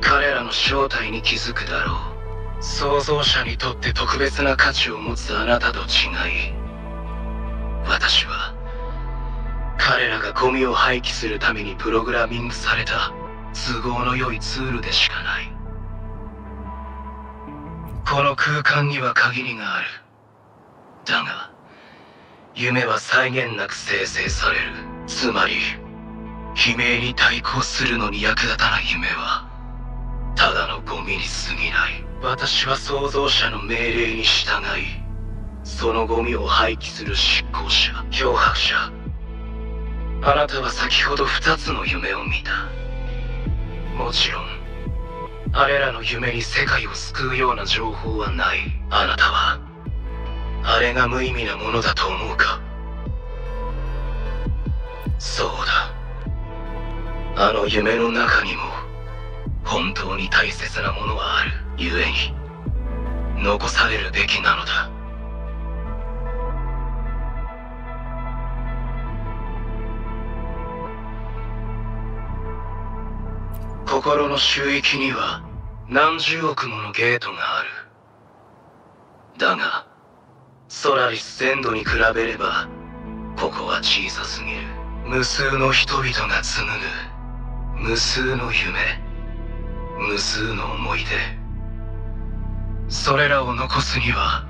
彼らの正体に気づくだろう。創造者にとって特別な価値を持つあなたと違い私は彼らがゴミを廃棄するためにプログラミングされた。都合の良いツールでしかない。この空間には限りがある。だが夢は際限なく生成される。つまり悲鳴に対抗するのに役立たない夢はただのゴミに過ぎない。私は創造者の命令に従いそのゴミを廃棄する執行者漂白者あなたは先ほど二つの夢を見た。もちろんあれらの夢に世界を救うような情報はない。あなたはあれが無意味なものだと思うか？そうだ。あの夢の中にも本当に大切なものはある。ゆえに残されるべきなのだ。心の周域には何十億ものゲートがある。だがソラリス全土に比べればここは小さすぎる。無数の人々が紡ぐ。無数の夢。無数の思い出。それらを残すには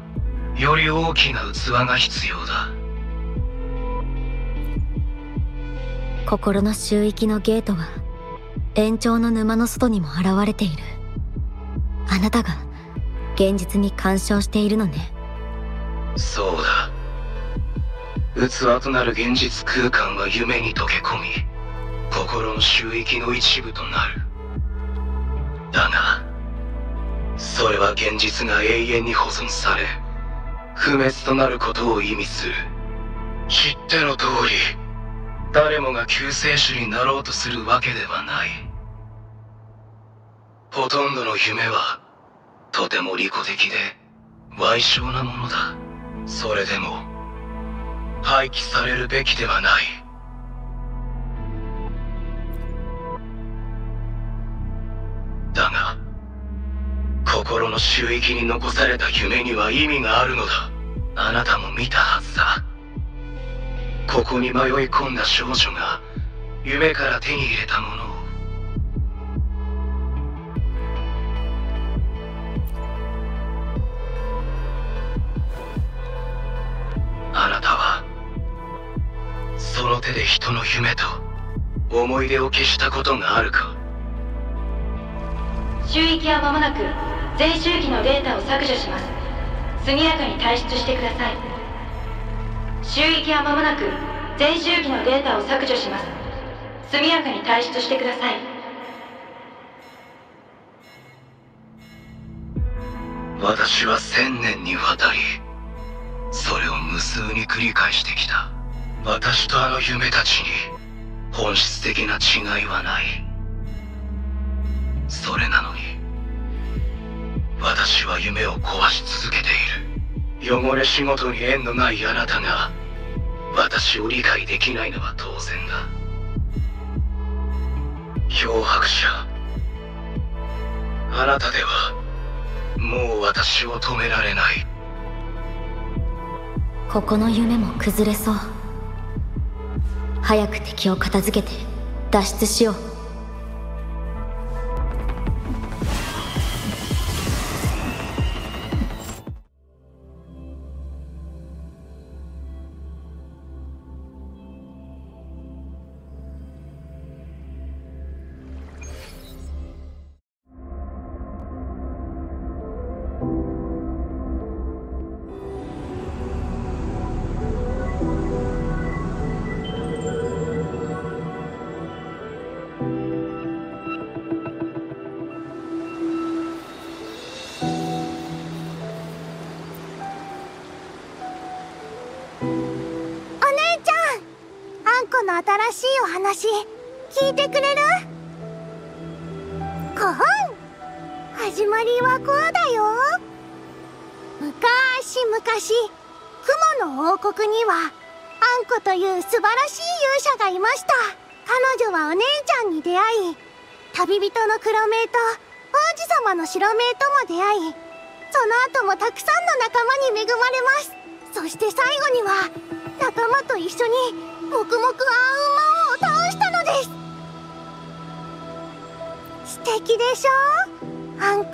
より大きな器が必要だ。心の周域のゲートは延長の沼の外にも現れている。あなたが現実に干渉しているのね。そうだ。器となる現実空間は夢に溶け込み心の周域の一部となる。だがそれは現実が永遠に保存され不滅となることを意味する。知っての通り誰もが救世主になろうとするわけではない。ほとんどの夢はとても利己的で賠償なものだ。それでも廃棄されるべきではない。だが心の周域に残された夢には意味があるのだ。あなたも見たはずだ。ここに迷い込んだ少女が夢から手に入れたものを。あなたはその手で人の夢と思い出を消したことがあるか。周域は間もなく全周期のデータを削除します。速やかに退出してください。周域は間もなく全周期のデータを削除します。速やかに退出してください。私は千年にわたりそれを無数に繰り返してきた。私とあの夢たちに本質的な違いはない。それなのに私は夢を壊し続けている。汚れ仕事に縁のないあなたが私を理解できないのは当然だ。漂白者。あなたではもう私を止められない。ここの夢も崩れそう。早く敵を片付けて脱出しよう。の新しいお話聞いてくれる？コホン始まりはこうだよ。むかしむかし雲の王国にはあんこという素晴らしい勇者がいました。彼女はお姉ちゃんに出会い旅人の黒名と王子様の白名とも出会いその後もたくさんの仲間に恵まれます。そして最後には仲間と一緒に黙々暗雲を倒したのです。素敵でしょ？あんこ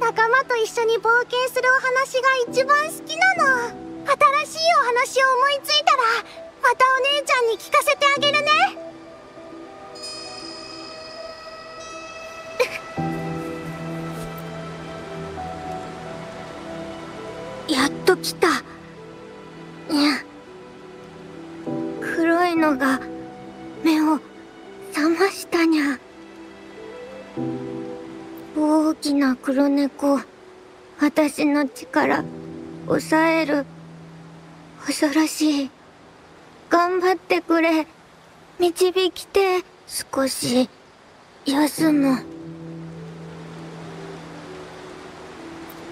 仲間と一緒に冒険するお話が一番好きなの。新しいお話を思いついたらまたお姉ちゃんに聞かせてあげるね。やっと来た。にゃのが目を覚ましたにゃ。おきな黒猫私の力抑える恐ろしい。頑張ってくれ。導きて。少し休む。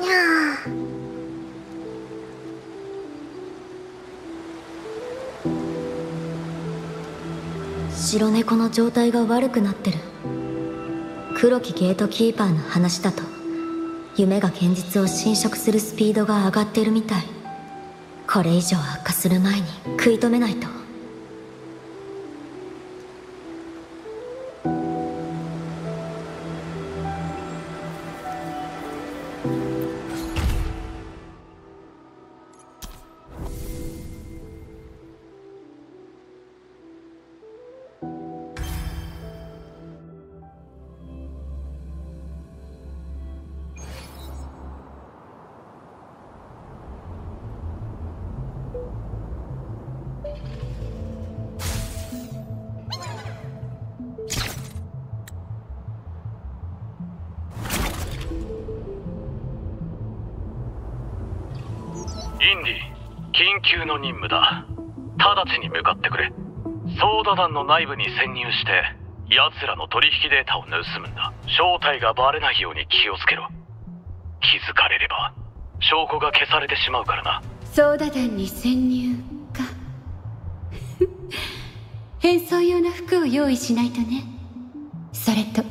にゃー。白猫の状態が悪くなってる。黒きゲートキーパーの話だと夢が現実を侵食するスピードが上がってるみたい。これ以上悪化する前に食い止めないと。団の内部に潜入して奴らの取引データを盗むんだ。正体がバレないように気をつけろ。気づかれれば証拠が消されてしまうからな。ソーダ団に潜入か。変装用の服を用意しないとね。それと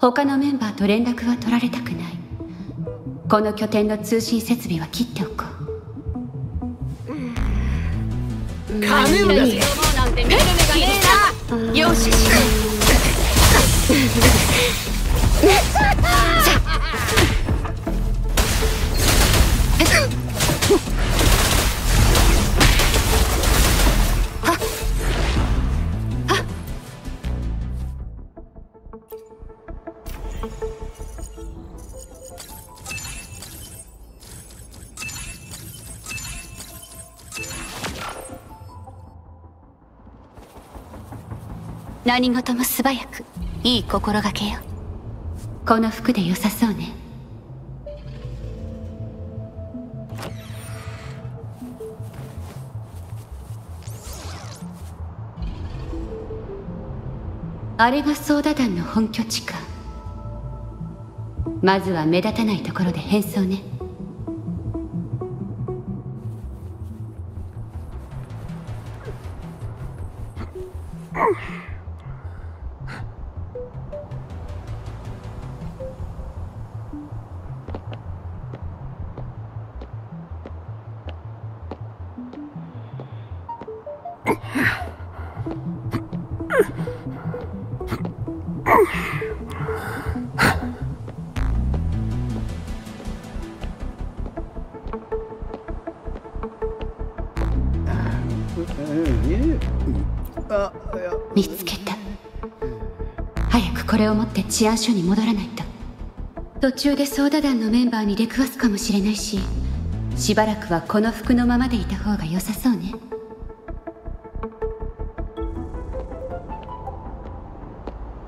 他のメンバーと連絡は取られたくない。この拠点の通信設備は切っておこう。金村ぜなん。て見る目がねえなよし何事も素早くいい心がけよ。この服で良さそうね。あれがソーダ団の本拠地か。まずは目立たないところで変装ね。治安署に戻らないと。途中でソーダ団のメンバーに出くわすかもしれないししばらくはこの服のままでいた方が良さそうね。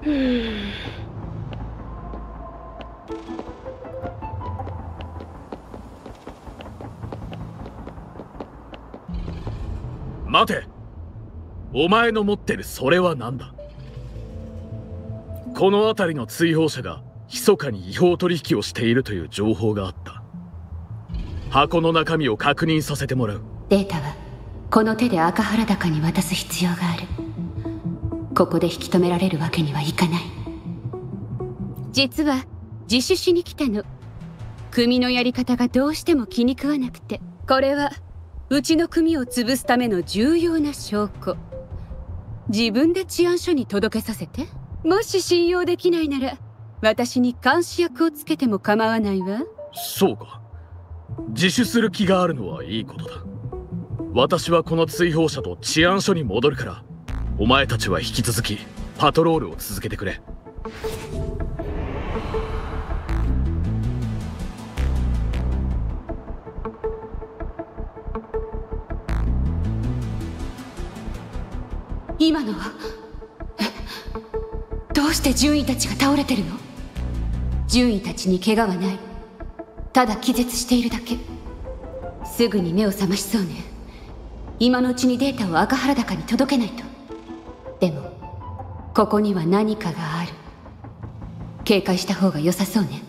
待て。お前の持ってるそれは何だ？この辺りの追放者が密かに違法取引をしているという情報があった。箱の中身を確認させてもらう。データはこの手で赤原高に渡す必要がある。ここで引き止められるわけにはいかない。実は自首しに来たの。組のやり方がどうしても気に食わなくて。これはうちの組を潰すための重要な証拠。自分で治安署に届けさせて。もし信用できないなら私に監視役をつけても構わないわ。そうか。自首する気があるのはいいことだ。私はこの追放者と治安署に戻るからお前たちは引き続きパトロールを続けてくれ。今のはえどうして順位たちが倒れてるの？順位たちに怪我はない。ただ気絶しているだけ。すぐに目を覚ましそうね。今のうちにデータを赤原高に届けないと。でもここには何かがある。警戒した方が良さそうね。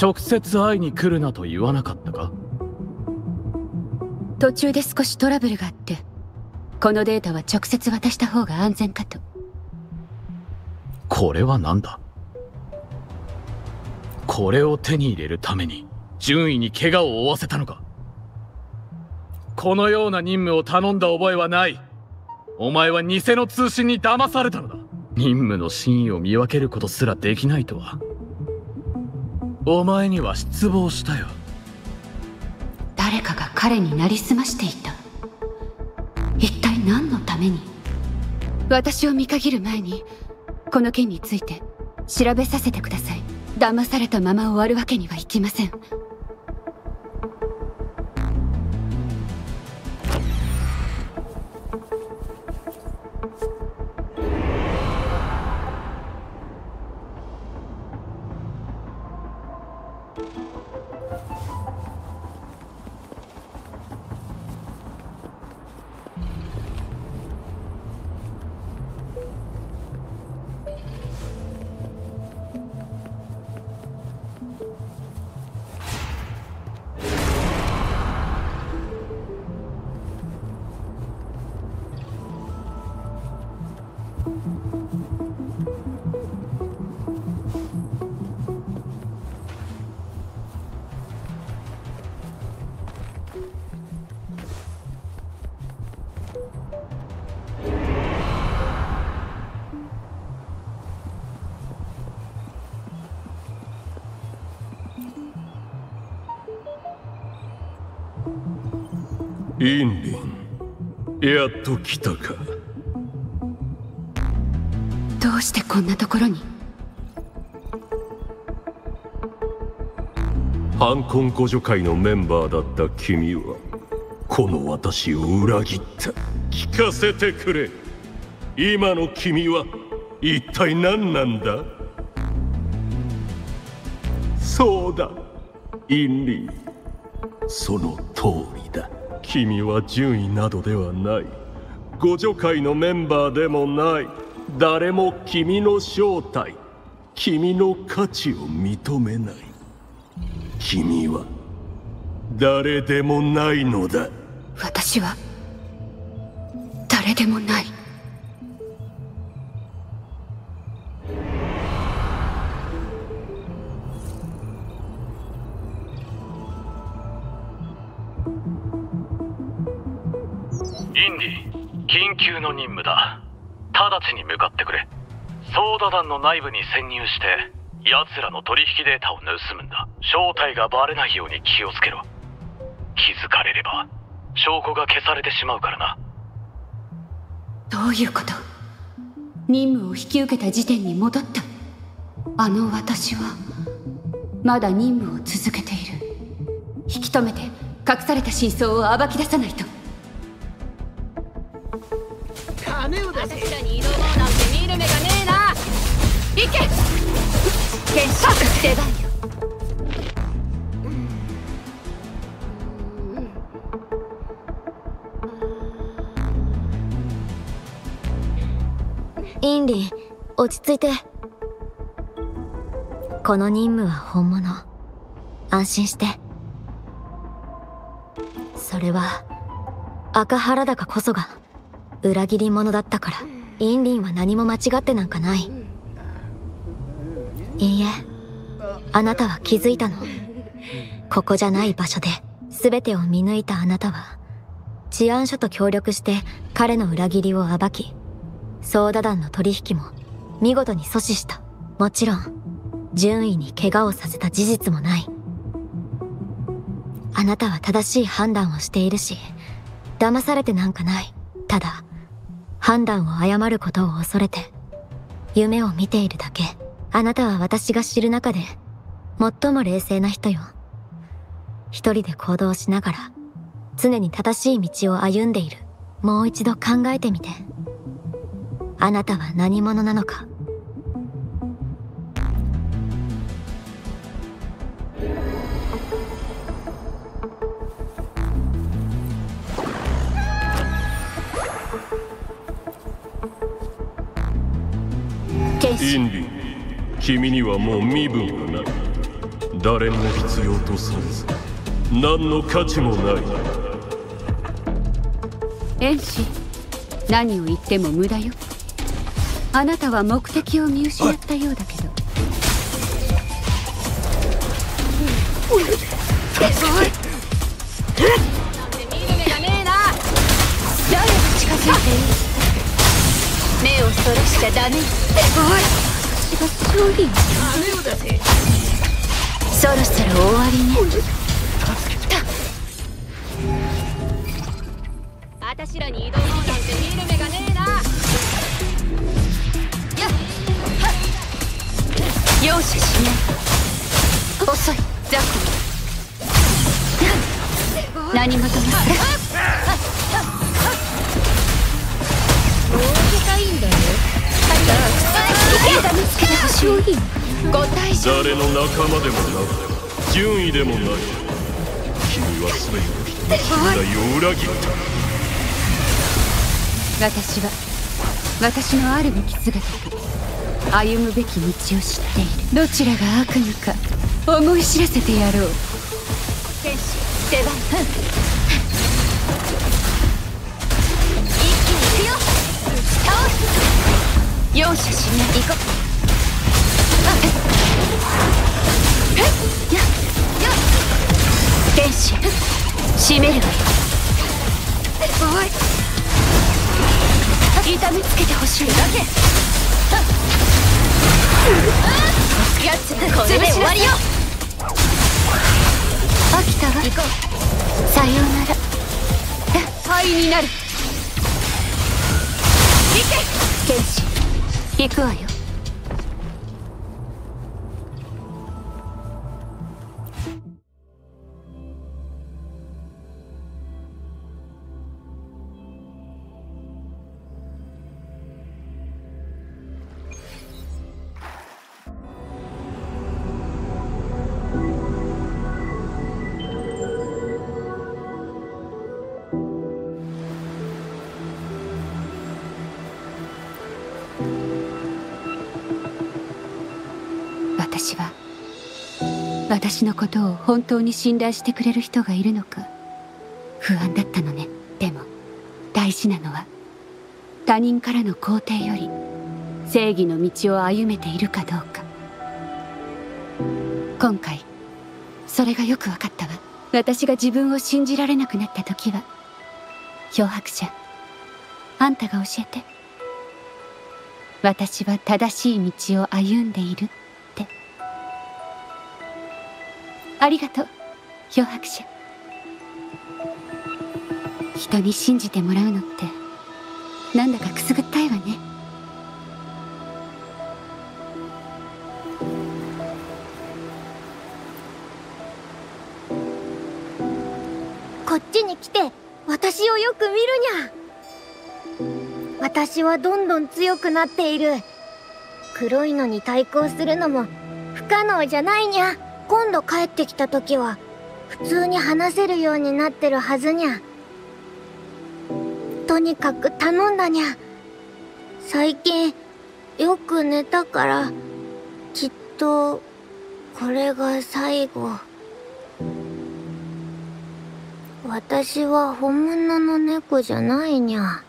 直接会いに来るなと言わなかったか？途中で少しトラブルがあってこのデータは直接渡した方が安全かと。これは何だ？これを手に入れるために順位に怪我を負わせたのか？このような任務を頼んだ覚えはない。お前は偽の通信に騙されたのだ。任務の真意を見分けることすらできないとはお前には失望したよ。誰かが彼になりすましていた。一体何のために？私を見限る前にこの件について調べさせてください。騙されたまま終わるわけにはいきません。ハハハハ!インリンやっと来たか。どうしてこんなところに？反婚互助会のメンバーだった君はこの私を裏切った。聞かせてくれ。今の君は一体何なんだ？そうだインリンその通り。だ君は順位などではない。互助会のメンバーでもない。誰も君の正体君の価値を認めない。君は誰でもないのだ。私は誰でもない。の内部に潜入して奴らの取引データを盗むんだ。正体がバレないように気をつけろ。気づかれれば証拠が消されてしまうからな。どういうこと？任務を引き受けた時点に戻った。あの私はまだ任務を続けている。引き止めて隠された真相を暴き出さないと。金を出せ行け。決勝出番よ。インリン落ち着いて。この任務は本物。安心して。それは赤原高こそが裏切り者だったからインリンは何も間違ってなんかない。いいえ。あなたは気づいたの？ここじゃない場所で全てを見抜いたあなたは治安署と協力して彼の裏切りを暴きソーダ団の取引も見事に阻止した。もちろん順位に怪我をさせた事実もない。あなたは正しい判断をしているし騙されてなんかない。ただ判断を誤ることを恐れて夢を見ているだけ。あなたは私が知る中で最も冷静な人よ。一人で行動しながら常に正しい道を歩んでいる。もう一度考えてみて。あなたは何者なのか。インディ君にはもう身分がない。誰も必要とされず。何の価値もない。遠視何を言っても無駄よ。あなたは目的を見失ったようだけど。見る目がねえな誰が近づいている目をそらしちゃダメおい。私が勝利金を出せそろそろ終わりね。私らに移動なんて見る目がねえな。容赦しない遅い。雑魚。何事も。つけてほしいご退場誰の仲間でもなく順位でもない。君は全ての人の信頼を裏切った。私は私のあるべき姿と歩むべき道を知っている。どちらが悪夢か思い知らせてやろう。天使出番一気に行くよ。倒す。容赦しない。行こ閉めるわよおい痛めつけてほしいだけ。やつこれで終わりよ飽きたわ行こうさようなら。灰になる。行け。剣士行くわよ。私のことを本当に信頼してくれる人がいるのか不安だったのね。でも大事なのは他人からの肯定より正義の道を歩めているかどうか。今回それがよく分かったわ。私が自分を信じられなくなった時は漂白者あんたが教えて。私は正しい道を歩んでいる。ありがとう漂白者。人に信じてもらうのってなんだかくすぐったいわね。こっちに来て私をよく見るにゃ。私はどんどん強くなっている。黒いのに対抗するのも不可能じゃないにゃ。今度帰ってきた時は普通に話せるようになってるはずにゃ。とにかく頼んだにゃ。最近よく寝たからきっとこれが最後。私は本物の猫じゃないにゃ。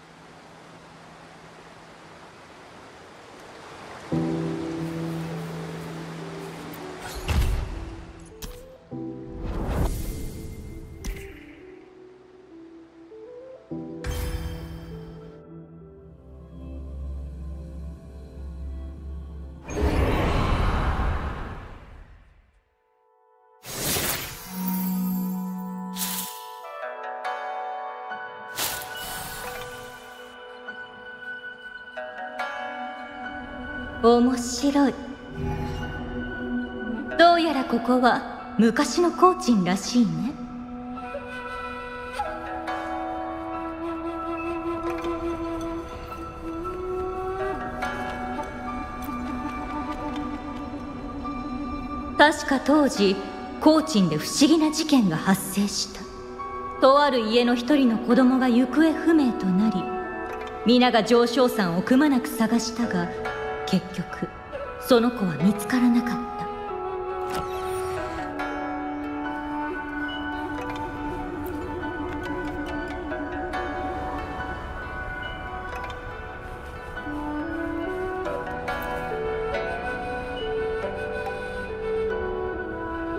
面白い。どうやらここは昔のコーチンらしいね。確か当時コーチンで不思議な事件が発生した。とある家の一人の子供が行方不明となり皆が上昇山をくまなく探したが結局その子は見つからなかっ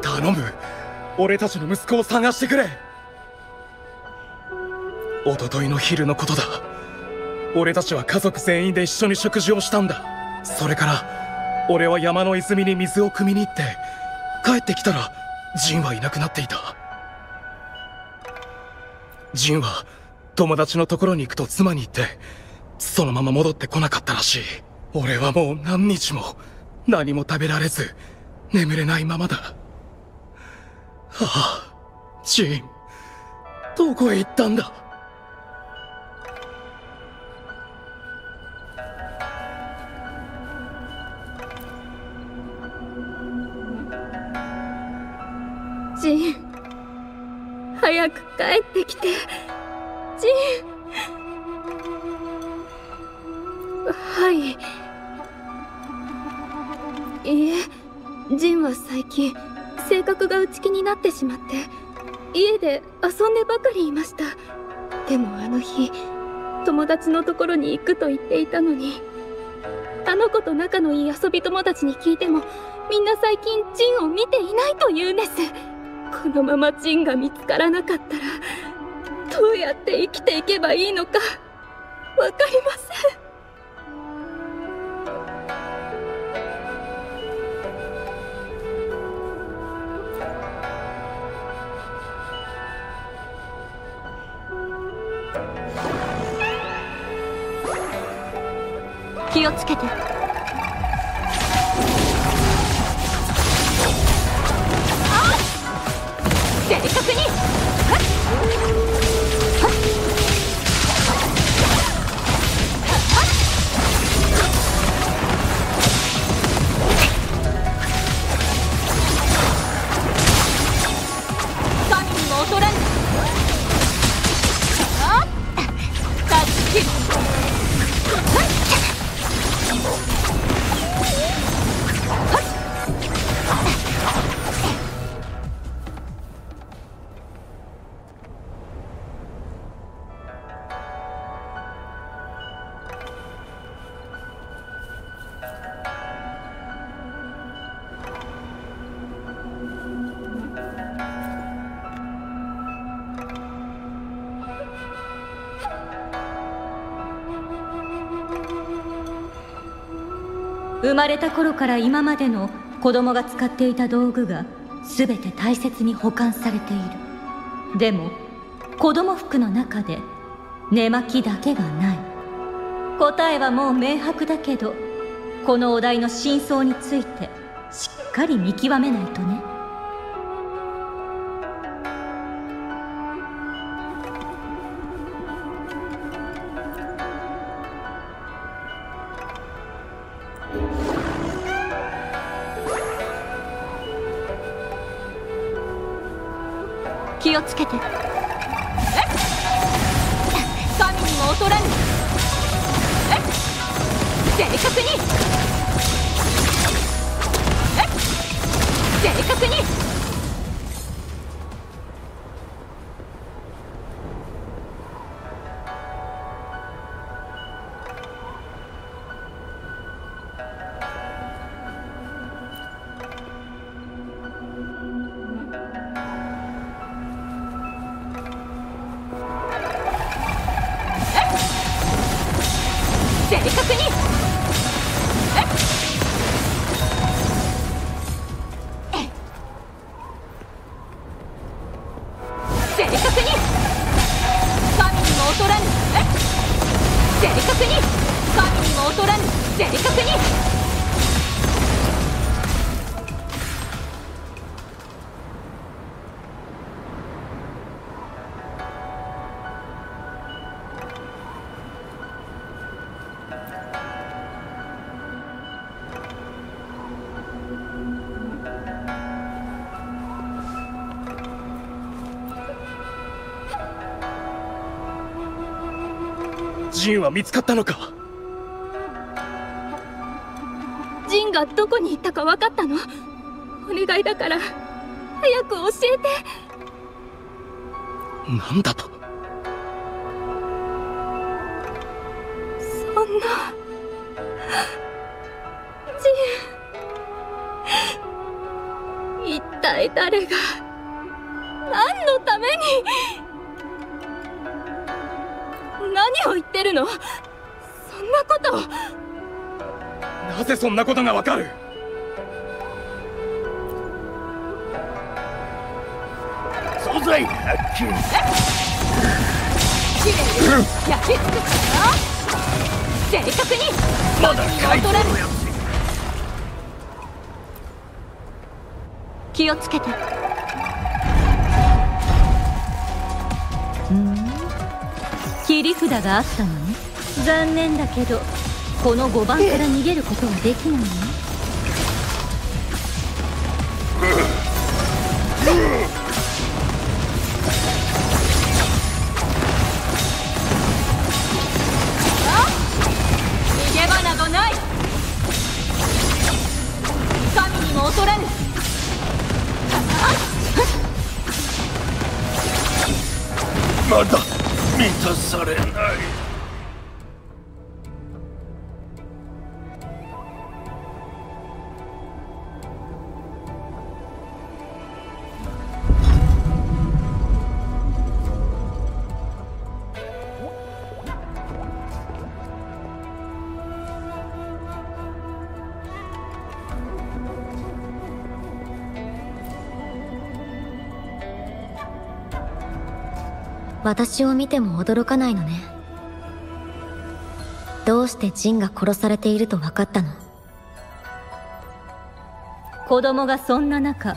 た。頼む。俺たちの息子を探してくれ。一昨日の昼のことだ。俺たちは家族全員で一緒に食事をしたんだ。それから俺は山の泉に水を汲みに行って帰ってきたらジンはいなくなっていた。ジンは友達のところに行くと妻に言ってそのまま戻ってこなかったらしい。俺はもう何日も何も食べられず眠れないままだ。ああジンどこへ行ったんだ？達のところに行くと言っていたのにあの子と仲のいい遊び友達に聞いてもみんな最近ジンを見ていないと言うんです。このままジンが見つからなかったらどうやって生きていけばいいのかわかりません。気をつけて。まれた頃から今までの子供が使っていた道具が全て大切に保管されている。でも子供服の中で寝巻きだけがない。答えはもう明白だけどこのお題の真相についてしっかり見極めないとね。気をつけて。ジンは見つかったのか？ジンがどこに行ったか分かったの？お願いだから早く教えて。なんだと？んなことがわかる。素材発見きれいに焼き尽くしたよ正確に。まだのやつ気をつけてうん。切り札があったのね。残念だけどこの5番から逃げることはできないね私を見ても驚かないのね。どうしてジンが殺されていると分かったの？子供がそんな中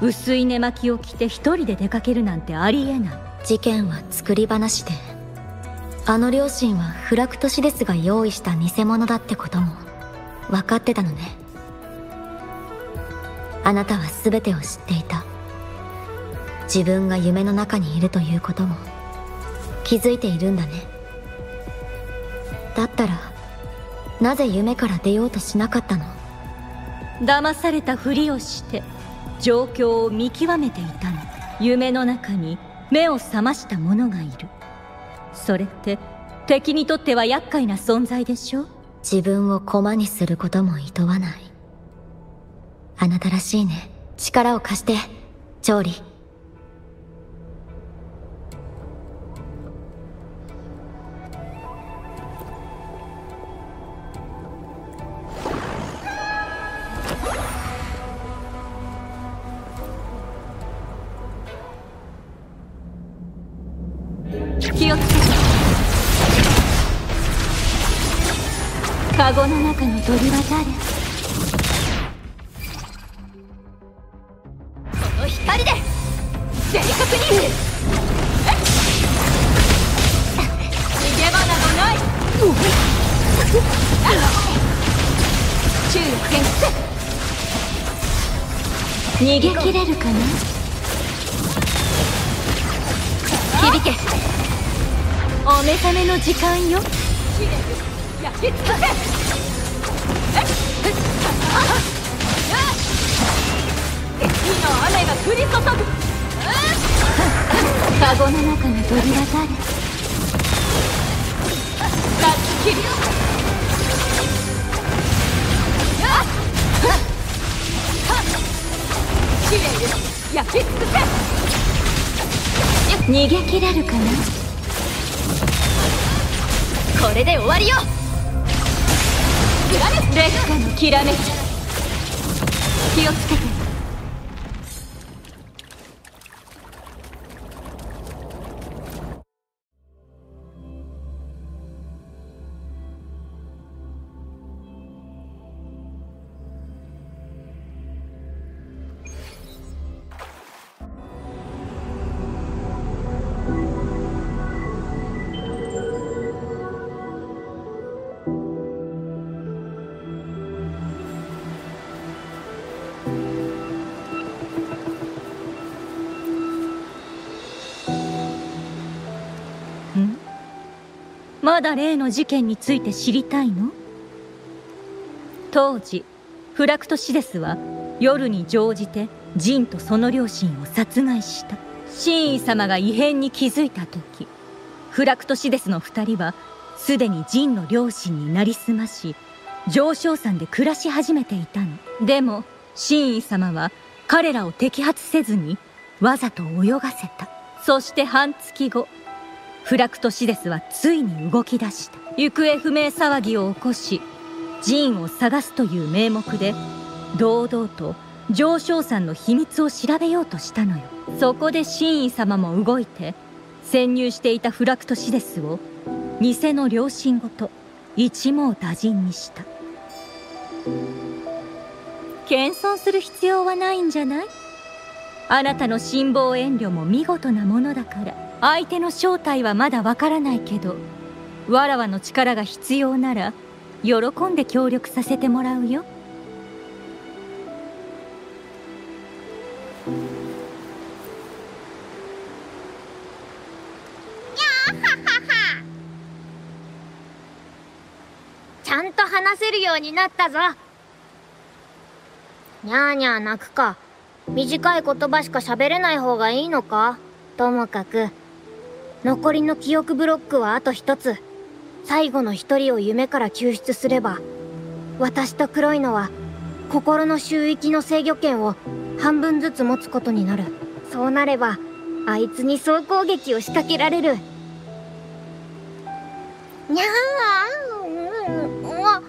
薄い寝巻きを着て一人で出かけるなんてありえない。事件は作り話であの両親はフラクトシデスが用意した偽物だってことも分かってたのね。あなたは全てを知っていた。自分が夢の中にいるということも気づいているんだね。だったらなぜ夢から出ようとしなかったの？騙されたふりをして状況を見極めていたの。夢の中に目を覚ました者がいる。それって敵にとっては厄介な存在でしょ？自分を駒にすることも厭わない。あなたらしいね。力を貸して。調理中の鳥は誰この光で正確に逃げ場などない注意変逃げ切れるかな？響け。お目覚めの時間よ。焼き尽くせカゴの中の鳥は誰断ち切るきれいに焼き尽くせ逃げ切れるかなこれで終わりよ劣化のきらめき気をつけてまだ例の事件について知りたいの？当時フラクトシデスは夜に乗じてジンとその両親を殺害した。真意様が異変に気づいた時フラクトシデスの二人はすでにジンの両親になりすまし上昇山で暮らし始めていたの。でも真意様は彼らを摘発せずにわざと泳がせた。そして半月後フラクトシデスはついに動き出した。行方不明騒ぎを起こしジーンを探すという名目で堂々と上昇山の秘密を調べようとしたのよ。そこで真意様も動いて潜入していたフラクトシデスを偽の両親ごと一網打尽にした。謙遜する必要はないんじゃない？あなたの辛抱遠慮も見事なものだから。相手の正体はまだわからないけどわらわの力が必要なら喜んで協力させてもらうよ。ちゃんと話せるようになったぞ。にゃーにゃー泣くか短い言葉しか喋れない方がいいのかともかく。残りの記憶ブロックはあと一つ。最後の一人を夢から救出すれば私と黒いのは心の周域の制御権を半分ずつ持つことになる。そうなればあいつに総攻撃を仕掛けられる。にゃーうん。うん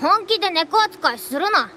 本気で猫扱いするな。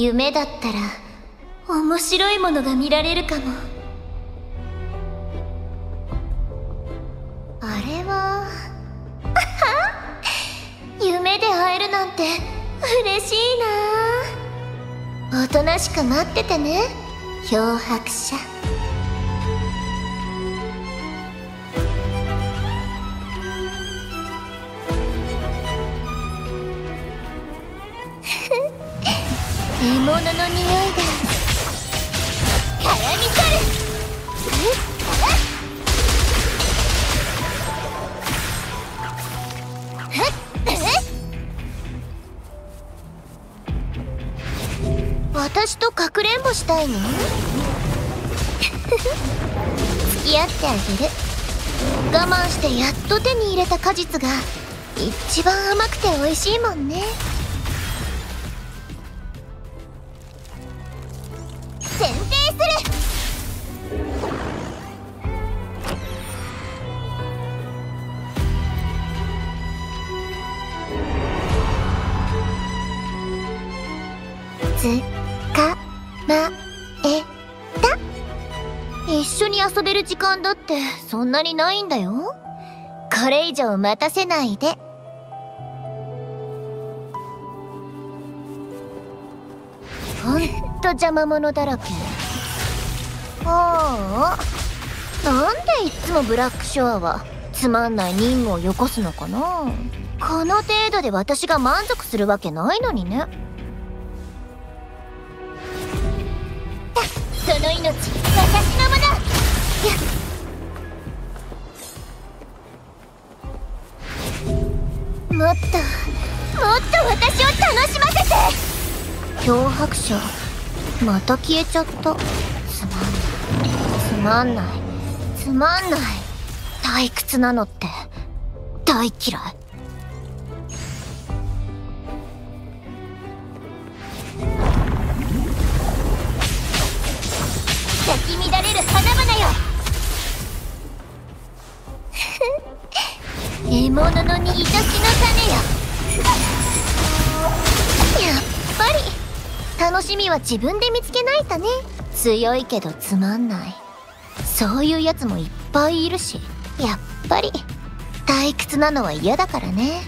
夢だったら面白いものが見られるかも。あれは 夢で会えるなんて嬉しいな。おとなしく待っててね漂白者。物の匂いが。絡み取る私とかくれんぼしたいの？付き合ってあげる。我慢してやっと手に入れた果実が一番甘くて美味しいもんね。時間だってそんなにないんだよ。これ以上待たせないで。ほんと邪魔者だらけ。ああ。なんでいつもブラックショアはつまんない任務をよこすのかな。この程度で私が満足するわけないのにね。その命。私もっともっと私を楽しませて。漂白者また消えちゃった。つまんない。つまんない。つまんない退屈なのって。大嫌い。咲き乱れる花々よ。獲物のに愛しの種よやっぱり。楽しみは自分で見つけないとね。強いけどつまんない。そういうやつもいっぱいいるし。やっぱり。退屈なのは嫌だからね。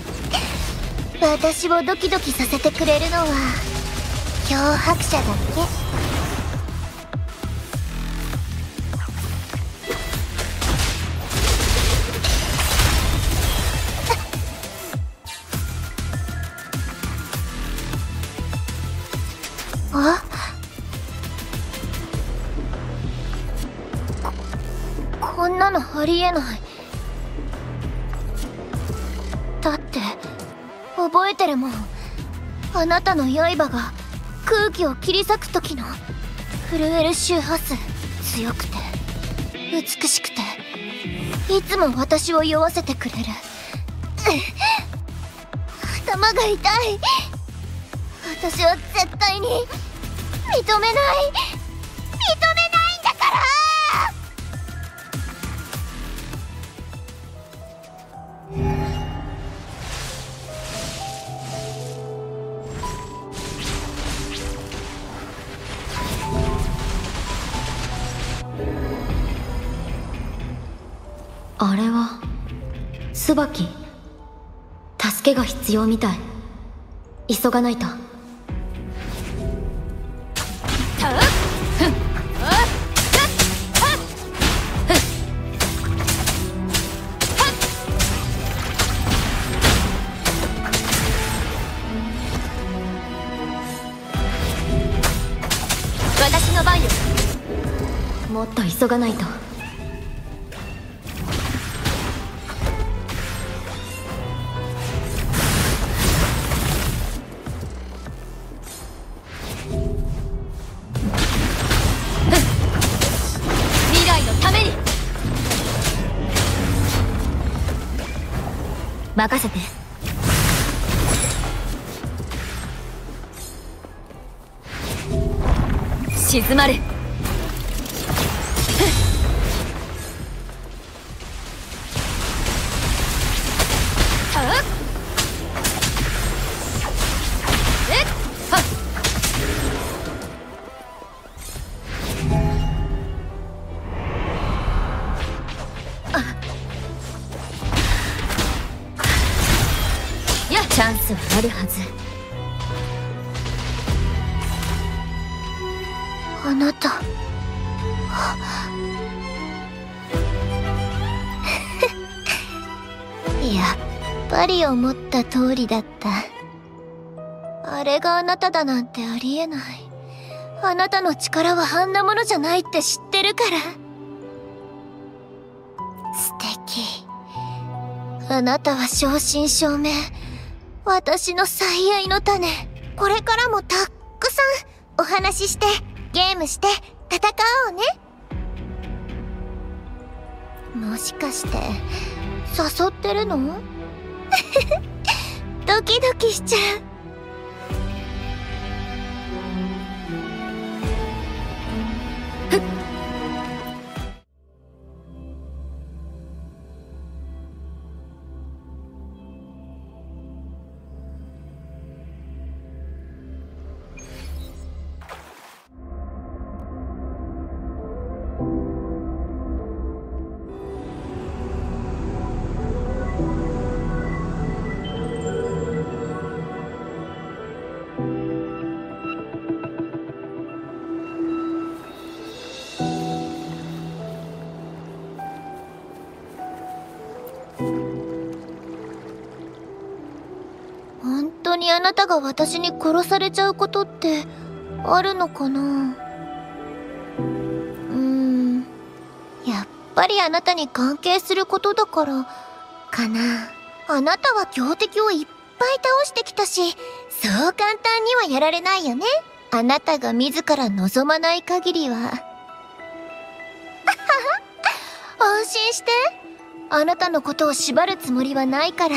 私をドキドキさせてくれるのは脅迫者だけ？えない。だって覚えてるもん。あなたの刃が空気を切り裂く時の震える周波数。強くて美しくて。いつも私を酔わせてくれる。頭が痛い。私は絶対に認めない。椿助けが必要みたい。急がないと。すまれなんてありえない。あなたの力はあんなものじゃないって知ってるから。素敵。あなたは正真正銘私の最愛の種。これからもたっくさんお話ししてゲームして戦おうね。もしかして誘ってるの？ドキドキしちゃう。たが私に殺されちゃうことってあるのかな？うーん。やっぱりあなたに関係することだからかな。あなたは強敵をいっぱい倒してきたしそう簡単にはやられないよね。あなたが自ら望まない限りは。安心して。あなたのことを縛るつもりはないから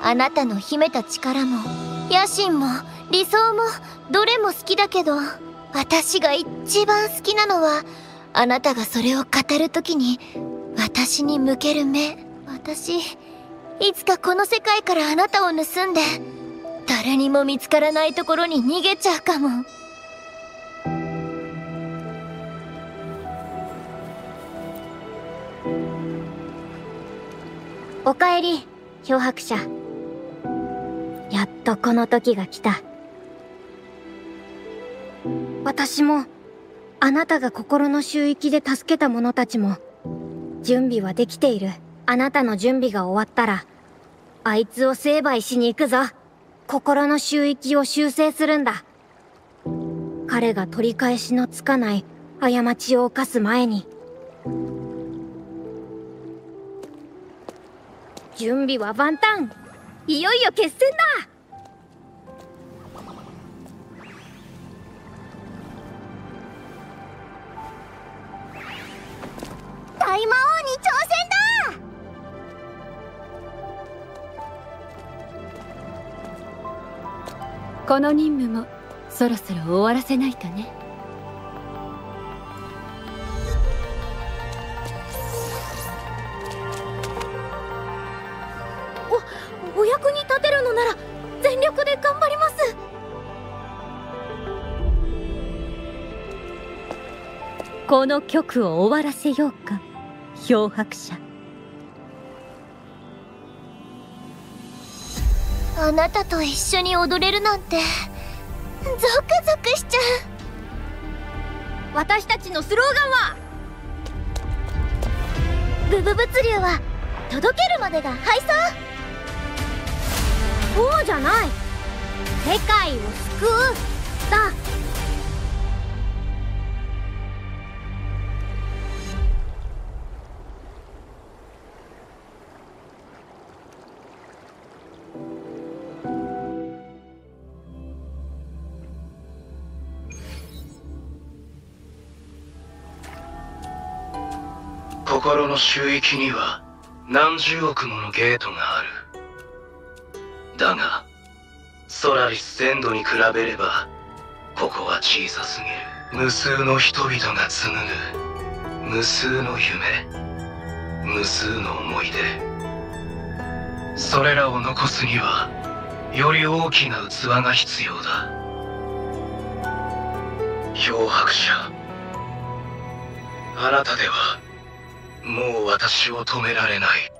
あなたの秘めた力も。野心も理想もどれも好きだけど私が一番好きなのはあなたがそれを語る時に私に向ける目。私いつかこの世界からあなたを盗んで誰にも見つからないところに逃げちゃうかも。おかえり漂白者。やっとこの時が来た。私もあなたが心の周域で助けた者たちも準備はできている。あなたの準備が終わったらあいつを成敗しに行くぞ。心の周域を修正するんだ。彼が取り返しのつかない過ちを犯す前に。準備は万端。いよいよ決戦だ。大魔王に挑戦だ。この任務もそろそろ終わらせないとね。おお役に立てるのなら全力で頑張ります。この曲を終わらせようか漂白者。あなたと一緒に踊れるなんてゾクゾクしちゃう。私たちのスローガンは？ブブ物流は届けるまでが配送そうじゃない。世界を救う。だ心の周域には何十億ものゲートがある。だがソラリス全土に比べればここは小さすぎる。無数の人々が紡ぐ。無数の夢。無数の思い出。それらを残すにはより大きな器が必要だ。漂白者。あなたではもう私を止められない。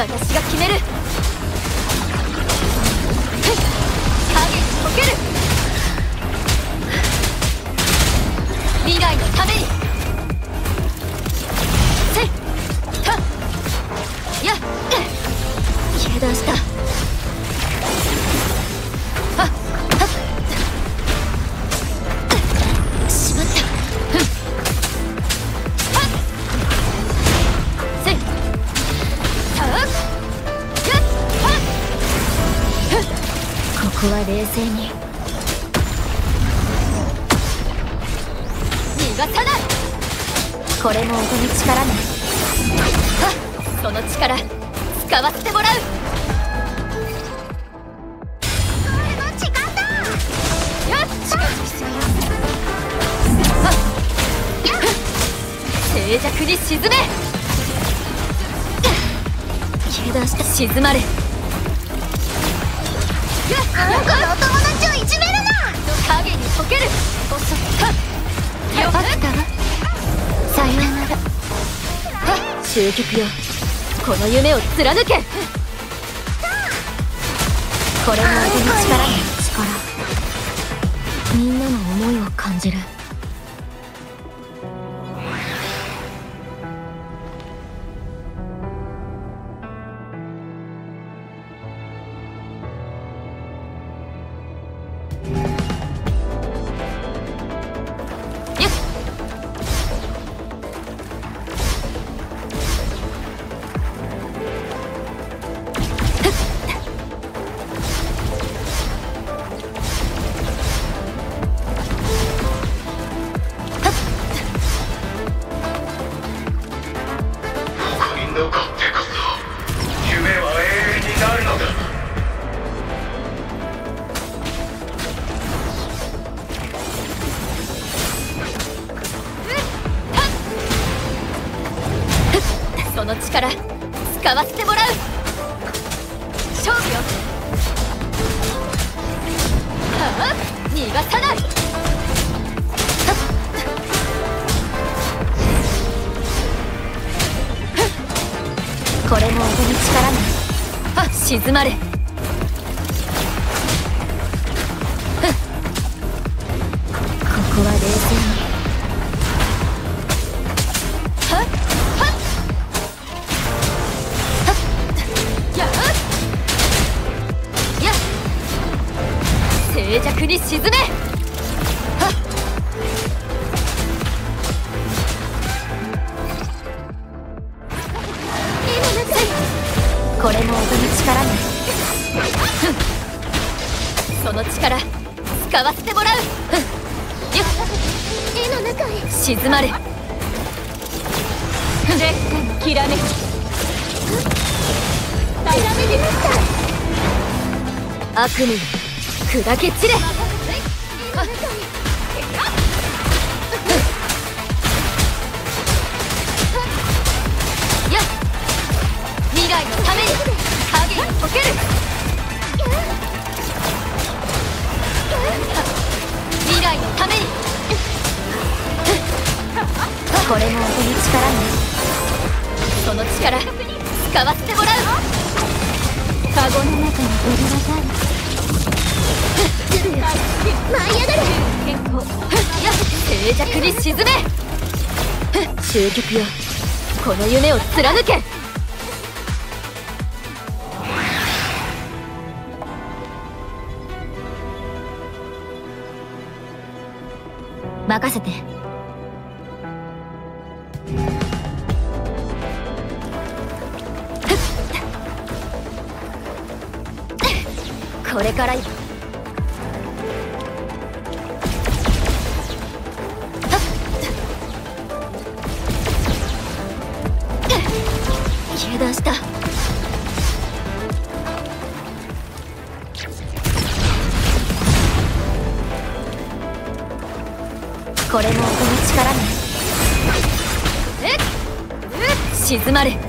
私が決める。はい。影に溶ける。未来のために。静まれこれからよ。しこれも力ねまれ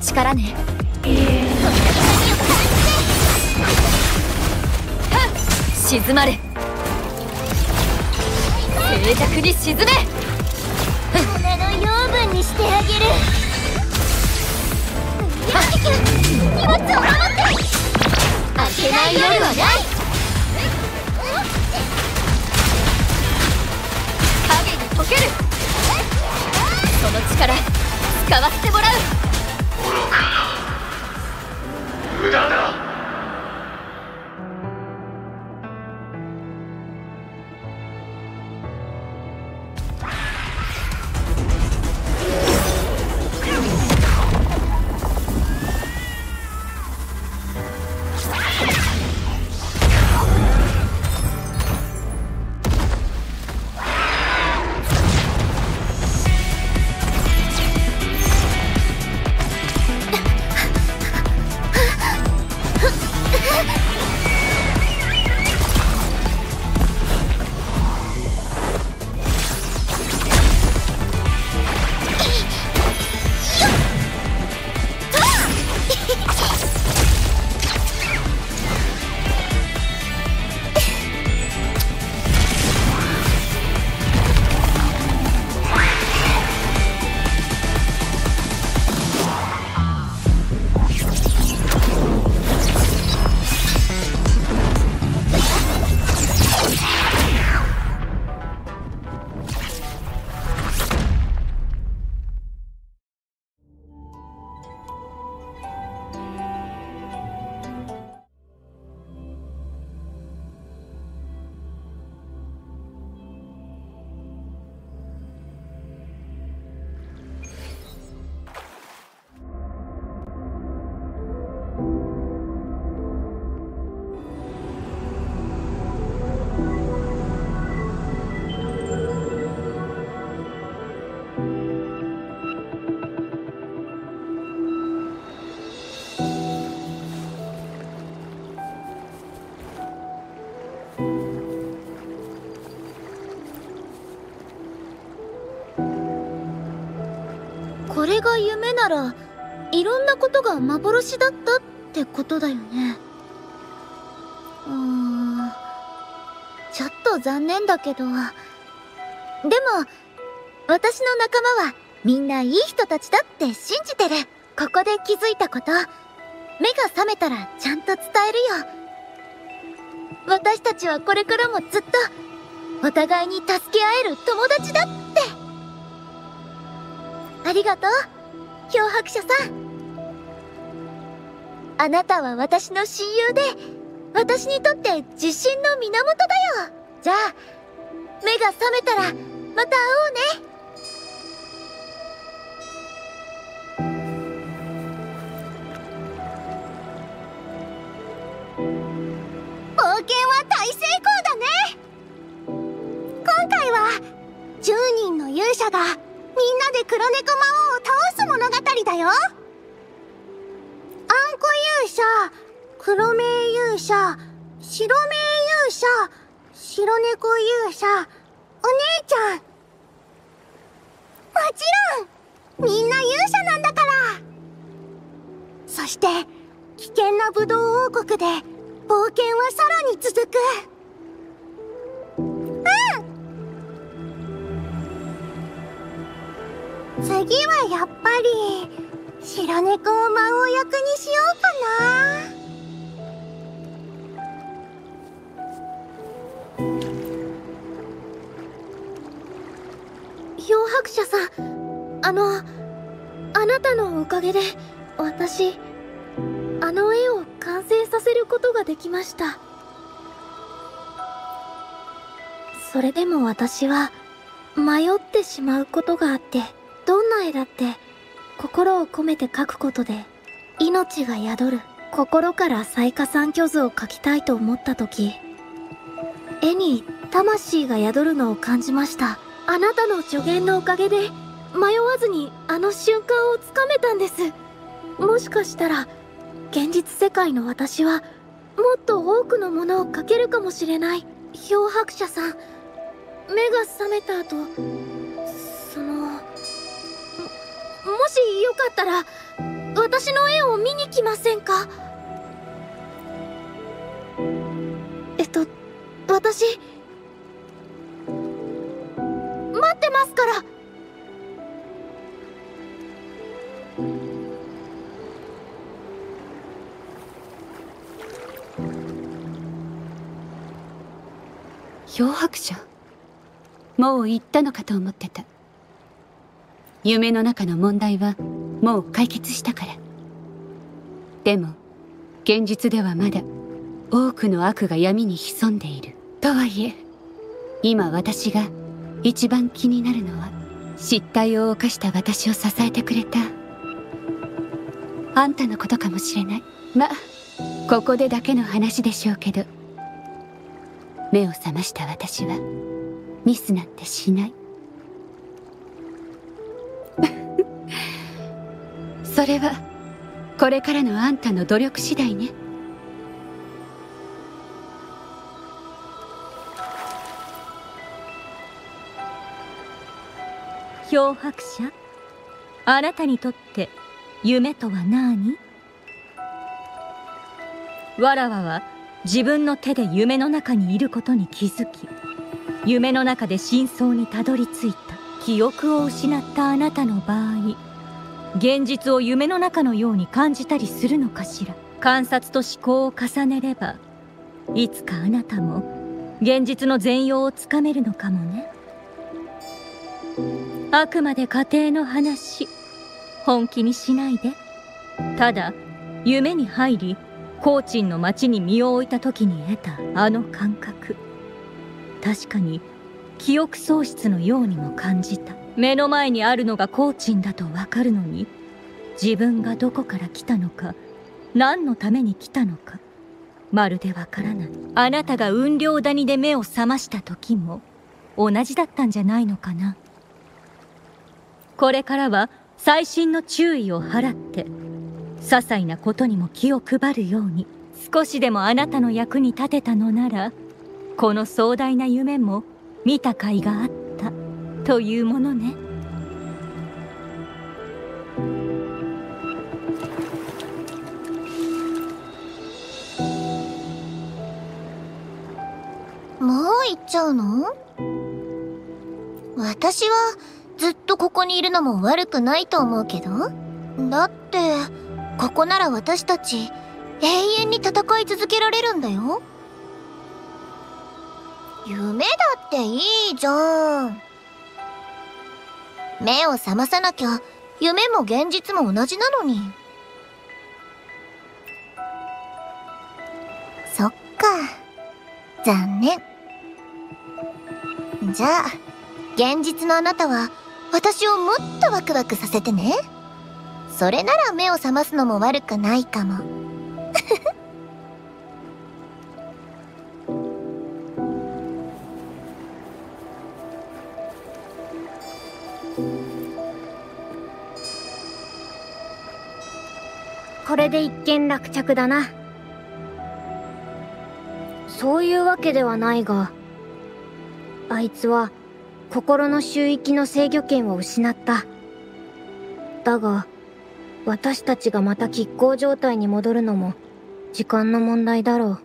力ね。静まれ。れが夢ならいろんなことが幻だったってことだよね。うん。ちょっと残念だけど。でも私の仲間はみんないい人たちだって信じてる。ここで気づいたこと。目が覚めたらちゃんと伝えるよ。私たちはこれからもずっとお互いに助け合える友達だって。ありがとう。漂白者さん。あなたは私の親友で私にとって自信の源だよ。じゃあ目が覚めたらまた会おうね。冒険は大成功だね。今回は10人の勇者がんなで黒猫魔王を倒す物語だよ。あんこ勇者黒目勇者白目勇者白猫勇者お姉ちゃん。もちろんみんな勇者なんだから。そして危険な武道王国で冒険はさらに続く。次はやっぱり白猫を魔王役にしようかな。漂白者さんあのあなたのおかげで私あの絵を完成させることができました。それでも私は迷ってしまうことがあって。どんな絵だって心を込めて描くことで命が宿る。心から最下三虚図を描きたいと思った時絵に魂が宿るのを感じました。あなたの助言のおかげで迷わずにあの瞬間をつかめたんです。もしかしたら現実世界の私はもっと多くのものを描けるかもしれない。漂白者さん。目が覚めた後もしよかったら私の絵を見に来ませんか？えっと私待ってますから。漂白者？もう行ったのかと思ってた。夢の中の問題はもう解決したから。でも現実ではまだ多くの悪が闇に潜んでいる。とはいえ。今私が一番気になるのは失態を犯した私を支えてくれた。あんたのことかもしれない。まここでだけの話でしょうけど。目を覚ました私はミスなんてしない それはこれからのあんたの努力次第ね。漂白者あなたにとって夢とは何？わらわは自分の手で夢の中にいることに気づき夢の中で真相にたどり着いた。記憶を失ったあなたの場合現実を夢の中のように感じたりするのかしら。観察と思考を重ねればいつかあなたも現実の全容をつかめるのかもね。あくまで家庭の話本気にしないで。ただ夢に入りコーチンの町に身を置いた時に得たあの感覚。確かに記憶喪失のようにも感じた。目の前にあるのがコーチンだとわかるのに自分がどこから来たのか何のために来たのかまるでわからない。あなたが雲量谷で目を覚ました時も同じだったんじゃないのかな。これからは細心の注意を払って些細なことにも気を配るように少しでもあなたの役に立てたのならこの壮大な夢も見た甲斐があったというものね。もう行っちゃうの？私はずっとここにいるのも悪くないと思うけど。だってここなら私たち永遠に戦い続けられるんだよ。夢だっていいじゃん。目を覚まさなきゃ夢も現実も同じなのに。そっか。残念。じゃあ現実のあなたは私をもっとワクワクさせてね。それなら目を覚ますのも悪くないかも。これで一件落着だな。そういうわけではないがあいつは心の周域の制御権を失った。だが私たちがまた拮抗状態に戻るのも時間の問題だろう。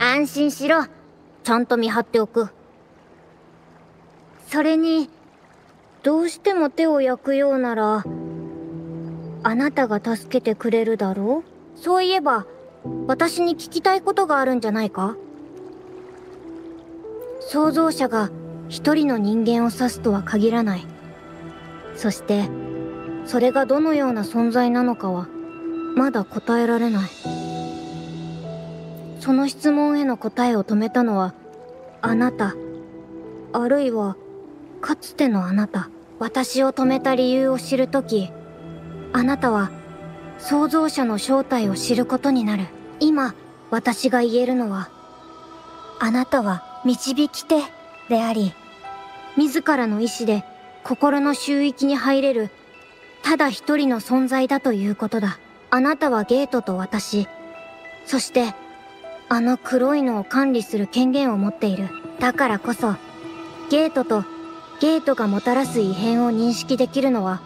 安心しろ。ちゃんと見張っておく。それにどうしても手を焼くようならあなたが助けてくれるだろう？そういえば私に聞きたいことがあるんじゃないか？創造者が一人の人間を指すとは限らない。そしてそれがどのような存在なのかはまだ答えられない。その質問への答えを止めたのはあなた。あるいはかつてのあなた。私を止めた理由を知るときあなたは創造者の正体を知ることになる。今私が言えるのはあなたは導き手であり自らの意志で心の周域に入れるただ一人の存在だということだ。あなたはゲートと私そしてあの黒いのを管理する権限を持っている。だからこそゲートとゲートがもたらす異変を認識できるのは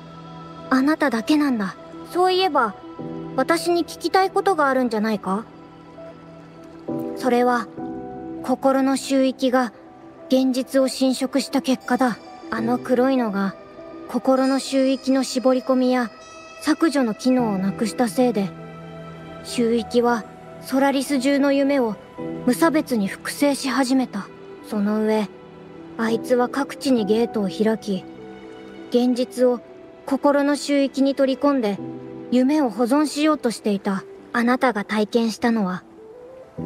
あなただけなんだ。そういえば私に聞きたいことがあるんじゃないか？それは心の周域が現実を侵食した結果だ。あの黒いのが心の周域の絞り込みや削除の機能をなくしたせいで周域はソラリス中の夢を無差別に複製し始めた。その上あいつは各地にゲートを開き現実を心の周域に取り込んで夢を保存しようとしていたあなたが体験したのは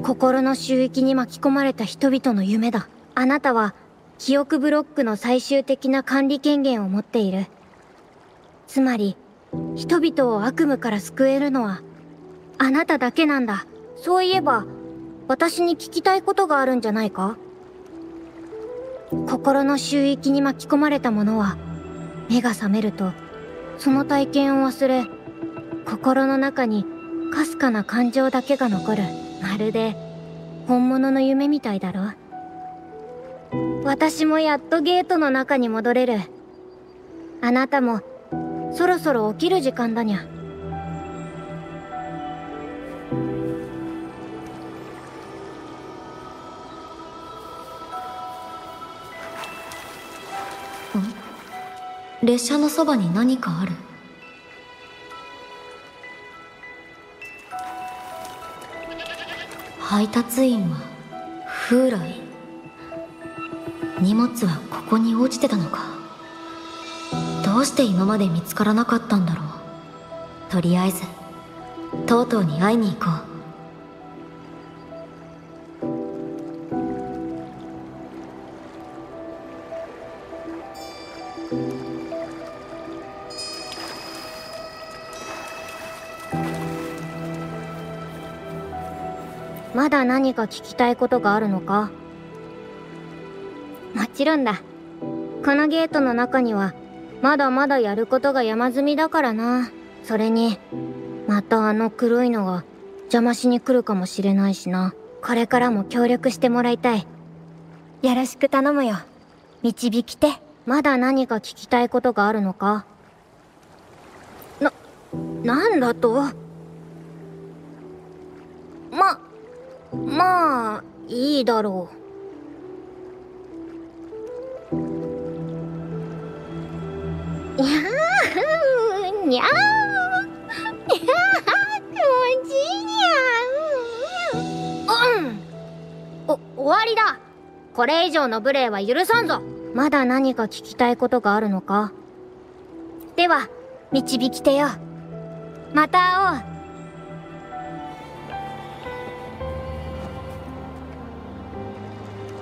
心の周域に巻き込まれた人々の夢だ。あなたは記憶ブロックの最終的な管理権限を持っている。つまり人々を悪夢から救えるのはあなただけなんだ。そういえば私に聞きたいことがあるんじゃないか？心の周域に巻き込まれた者は目が覚めるとその体験を忘れ心の中にかすかな感情だけが残る。まるで本物の夢みたいだろ私もやっとゲートの中に戻れる。あなたもそろそろ起きる時間だにゃ。列車のそばに何かある。配達員は風来。荷物はここに落ちてたのか。どうして今まで見つからなかったんだろう。とりあえずとうとうに会いに行こう。まだ何か聞きたいことがあるのか？もちろんだ。このゲートの中にはまだまだやることが山積みだからな。それにまたあの黒いのが邪魔しに来るかもしれないしな。これからも協力してもらいたい。よろしく頼むよ。導きて。まだ何か聞きたいことがあるのか？な、なんだと？ま、まあ、いいだろう。にゃーにゃーにゃー気持ちいいにゃーうんお、終わりだこれ以上の無礼は許さんぞまだ何か聞きたいことがあるのか？では、導き手よ。また会おう。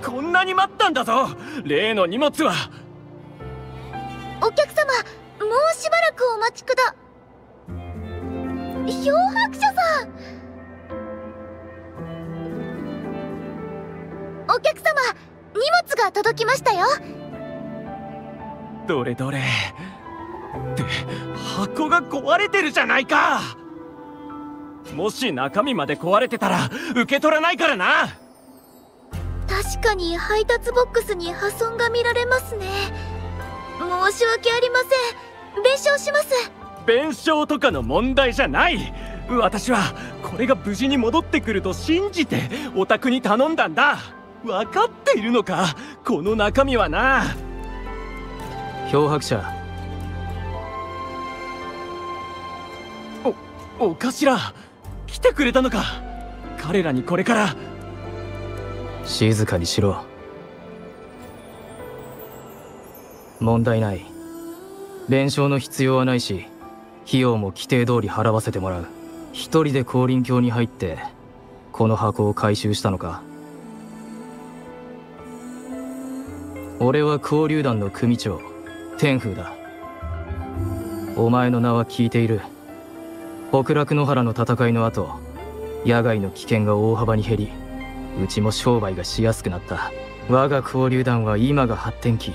こんなに待ったんだぞ。例の荷物は。お客様もうしばらくお待ちくだ。漂白者さん。お客様荷物が届きましたよ。どれどれ。って箱が壊れてるじゃないか。もし中身まで壊れてたら受け取らないからな確かに配達ボックスに破損が見られますね。申し訳ありません。弁償します。弁償とかの問題じゃない。私はこれが無事に戻ってくると信じてお宅に頼んだんだ。分かっているのか？この中身はな。漂白者。おお頭。来てくれたのか？彼らにこれから静かにしろ。問題ない。弁償の必要はないし費用も規定通り払わせてもらう。一人で降臨橋に入ってこの箱を回収したのか。俺は交流団の組長天風だ。お前の名は聞いている。北楽野原の戦いの後野外の危険が大幅に減りうちも商売がしやすくなった。我が交流団は今が発展期。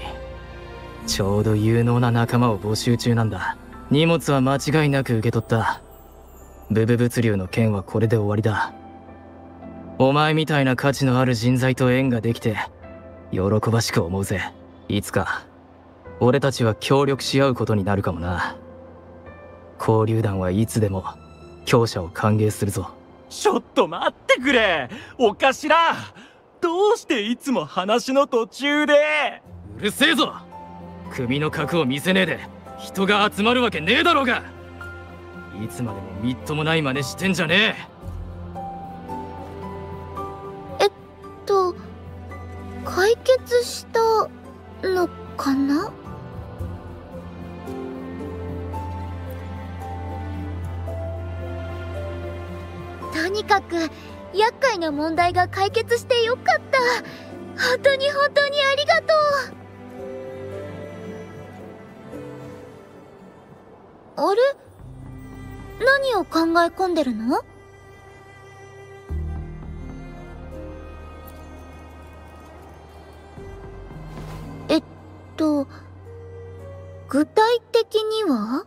ちょうど有能な仲間を募集中なんだ。荷物は間違いなく受け取った。ブブ物流の件はこれで終わりだ。お前みたいな価値のある人材と縁ができて喜ばしく思うぜ。いつか。俺たちは協力し合うことになるかもな。交流団はいつでも強者を歓迎するぞ。ちょっと待ってくれ。お頭。どうしていつも話の途中で。うるせえぞ。組の核を見せねえで。人が集まるわけねえだろうが。いつまでもみっともない真似してんじゃねえっと解決したのかな？とにかく厄介な問題が解決してよかった。本当に本当にありがとう。あれ？何を考え込んでるの？えっと具体的には？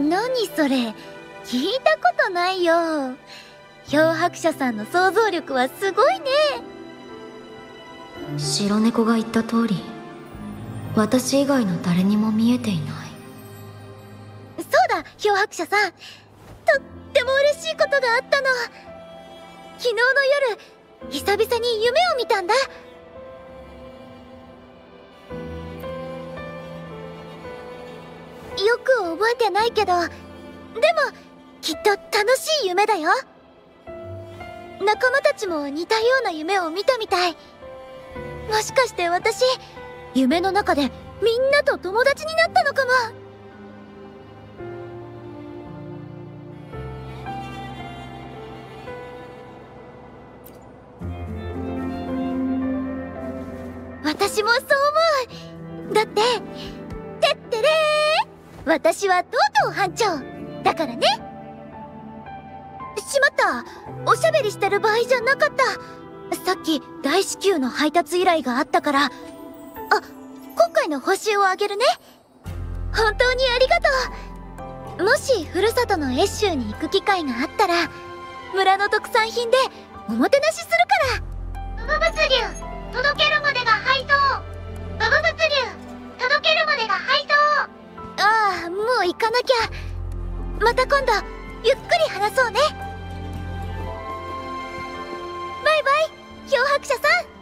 何それ？聞いたことないよ。漂白者さんの想像力はすごいね。白猫が言った通り私以外の誰にも見えていない。そうだ漂白者さん。とっても嬉しいことがあったの。昨日の夜久々に夢を見たんだよく覚えてないけどでもきっと楽しい夢だよ。仲間たちも似たような夢を見たみたい。もしかして私夢の中でみんなと友達になったのかも。私もそう思う。だっててってれー。私はトートー班長。だからね。しまった。おしゃべりしてる場合じゃなかった。さっき大至急の配達依頼があったから。あ今回の報酬をあげるね。本当にありがとう。もしふるさとの越州に行く機会があったら村の特産品でおもてなしするから。無物流届けるまでが配当。無物流届けるまでが配当。ああもう行かなきゃ。また今度ゆっくり話そうね。バイバイ漂白者さん。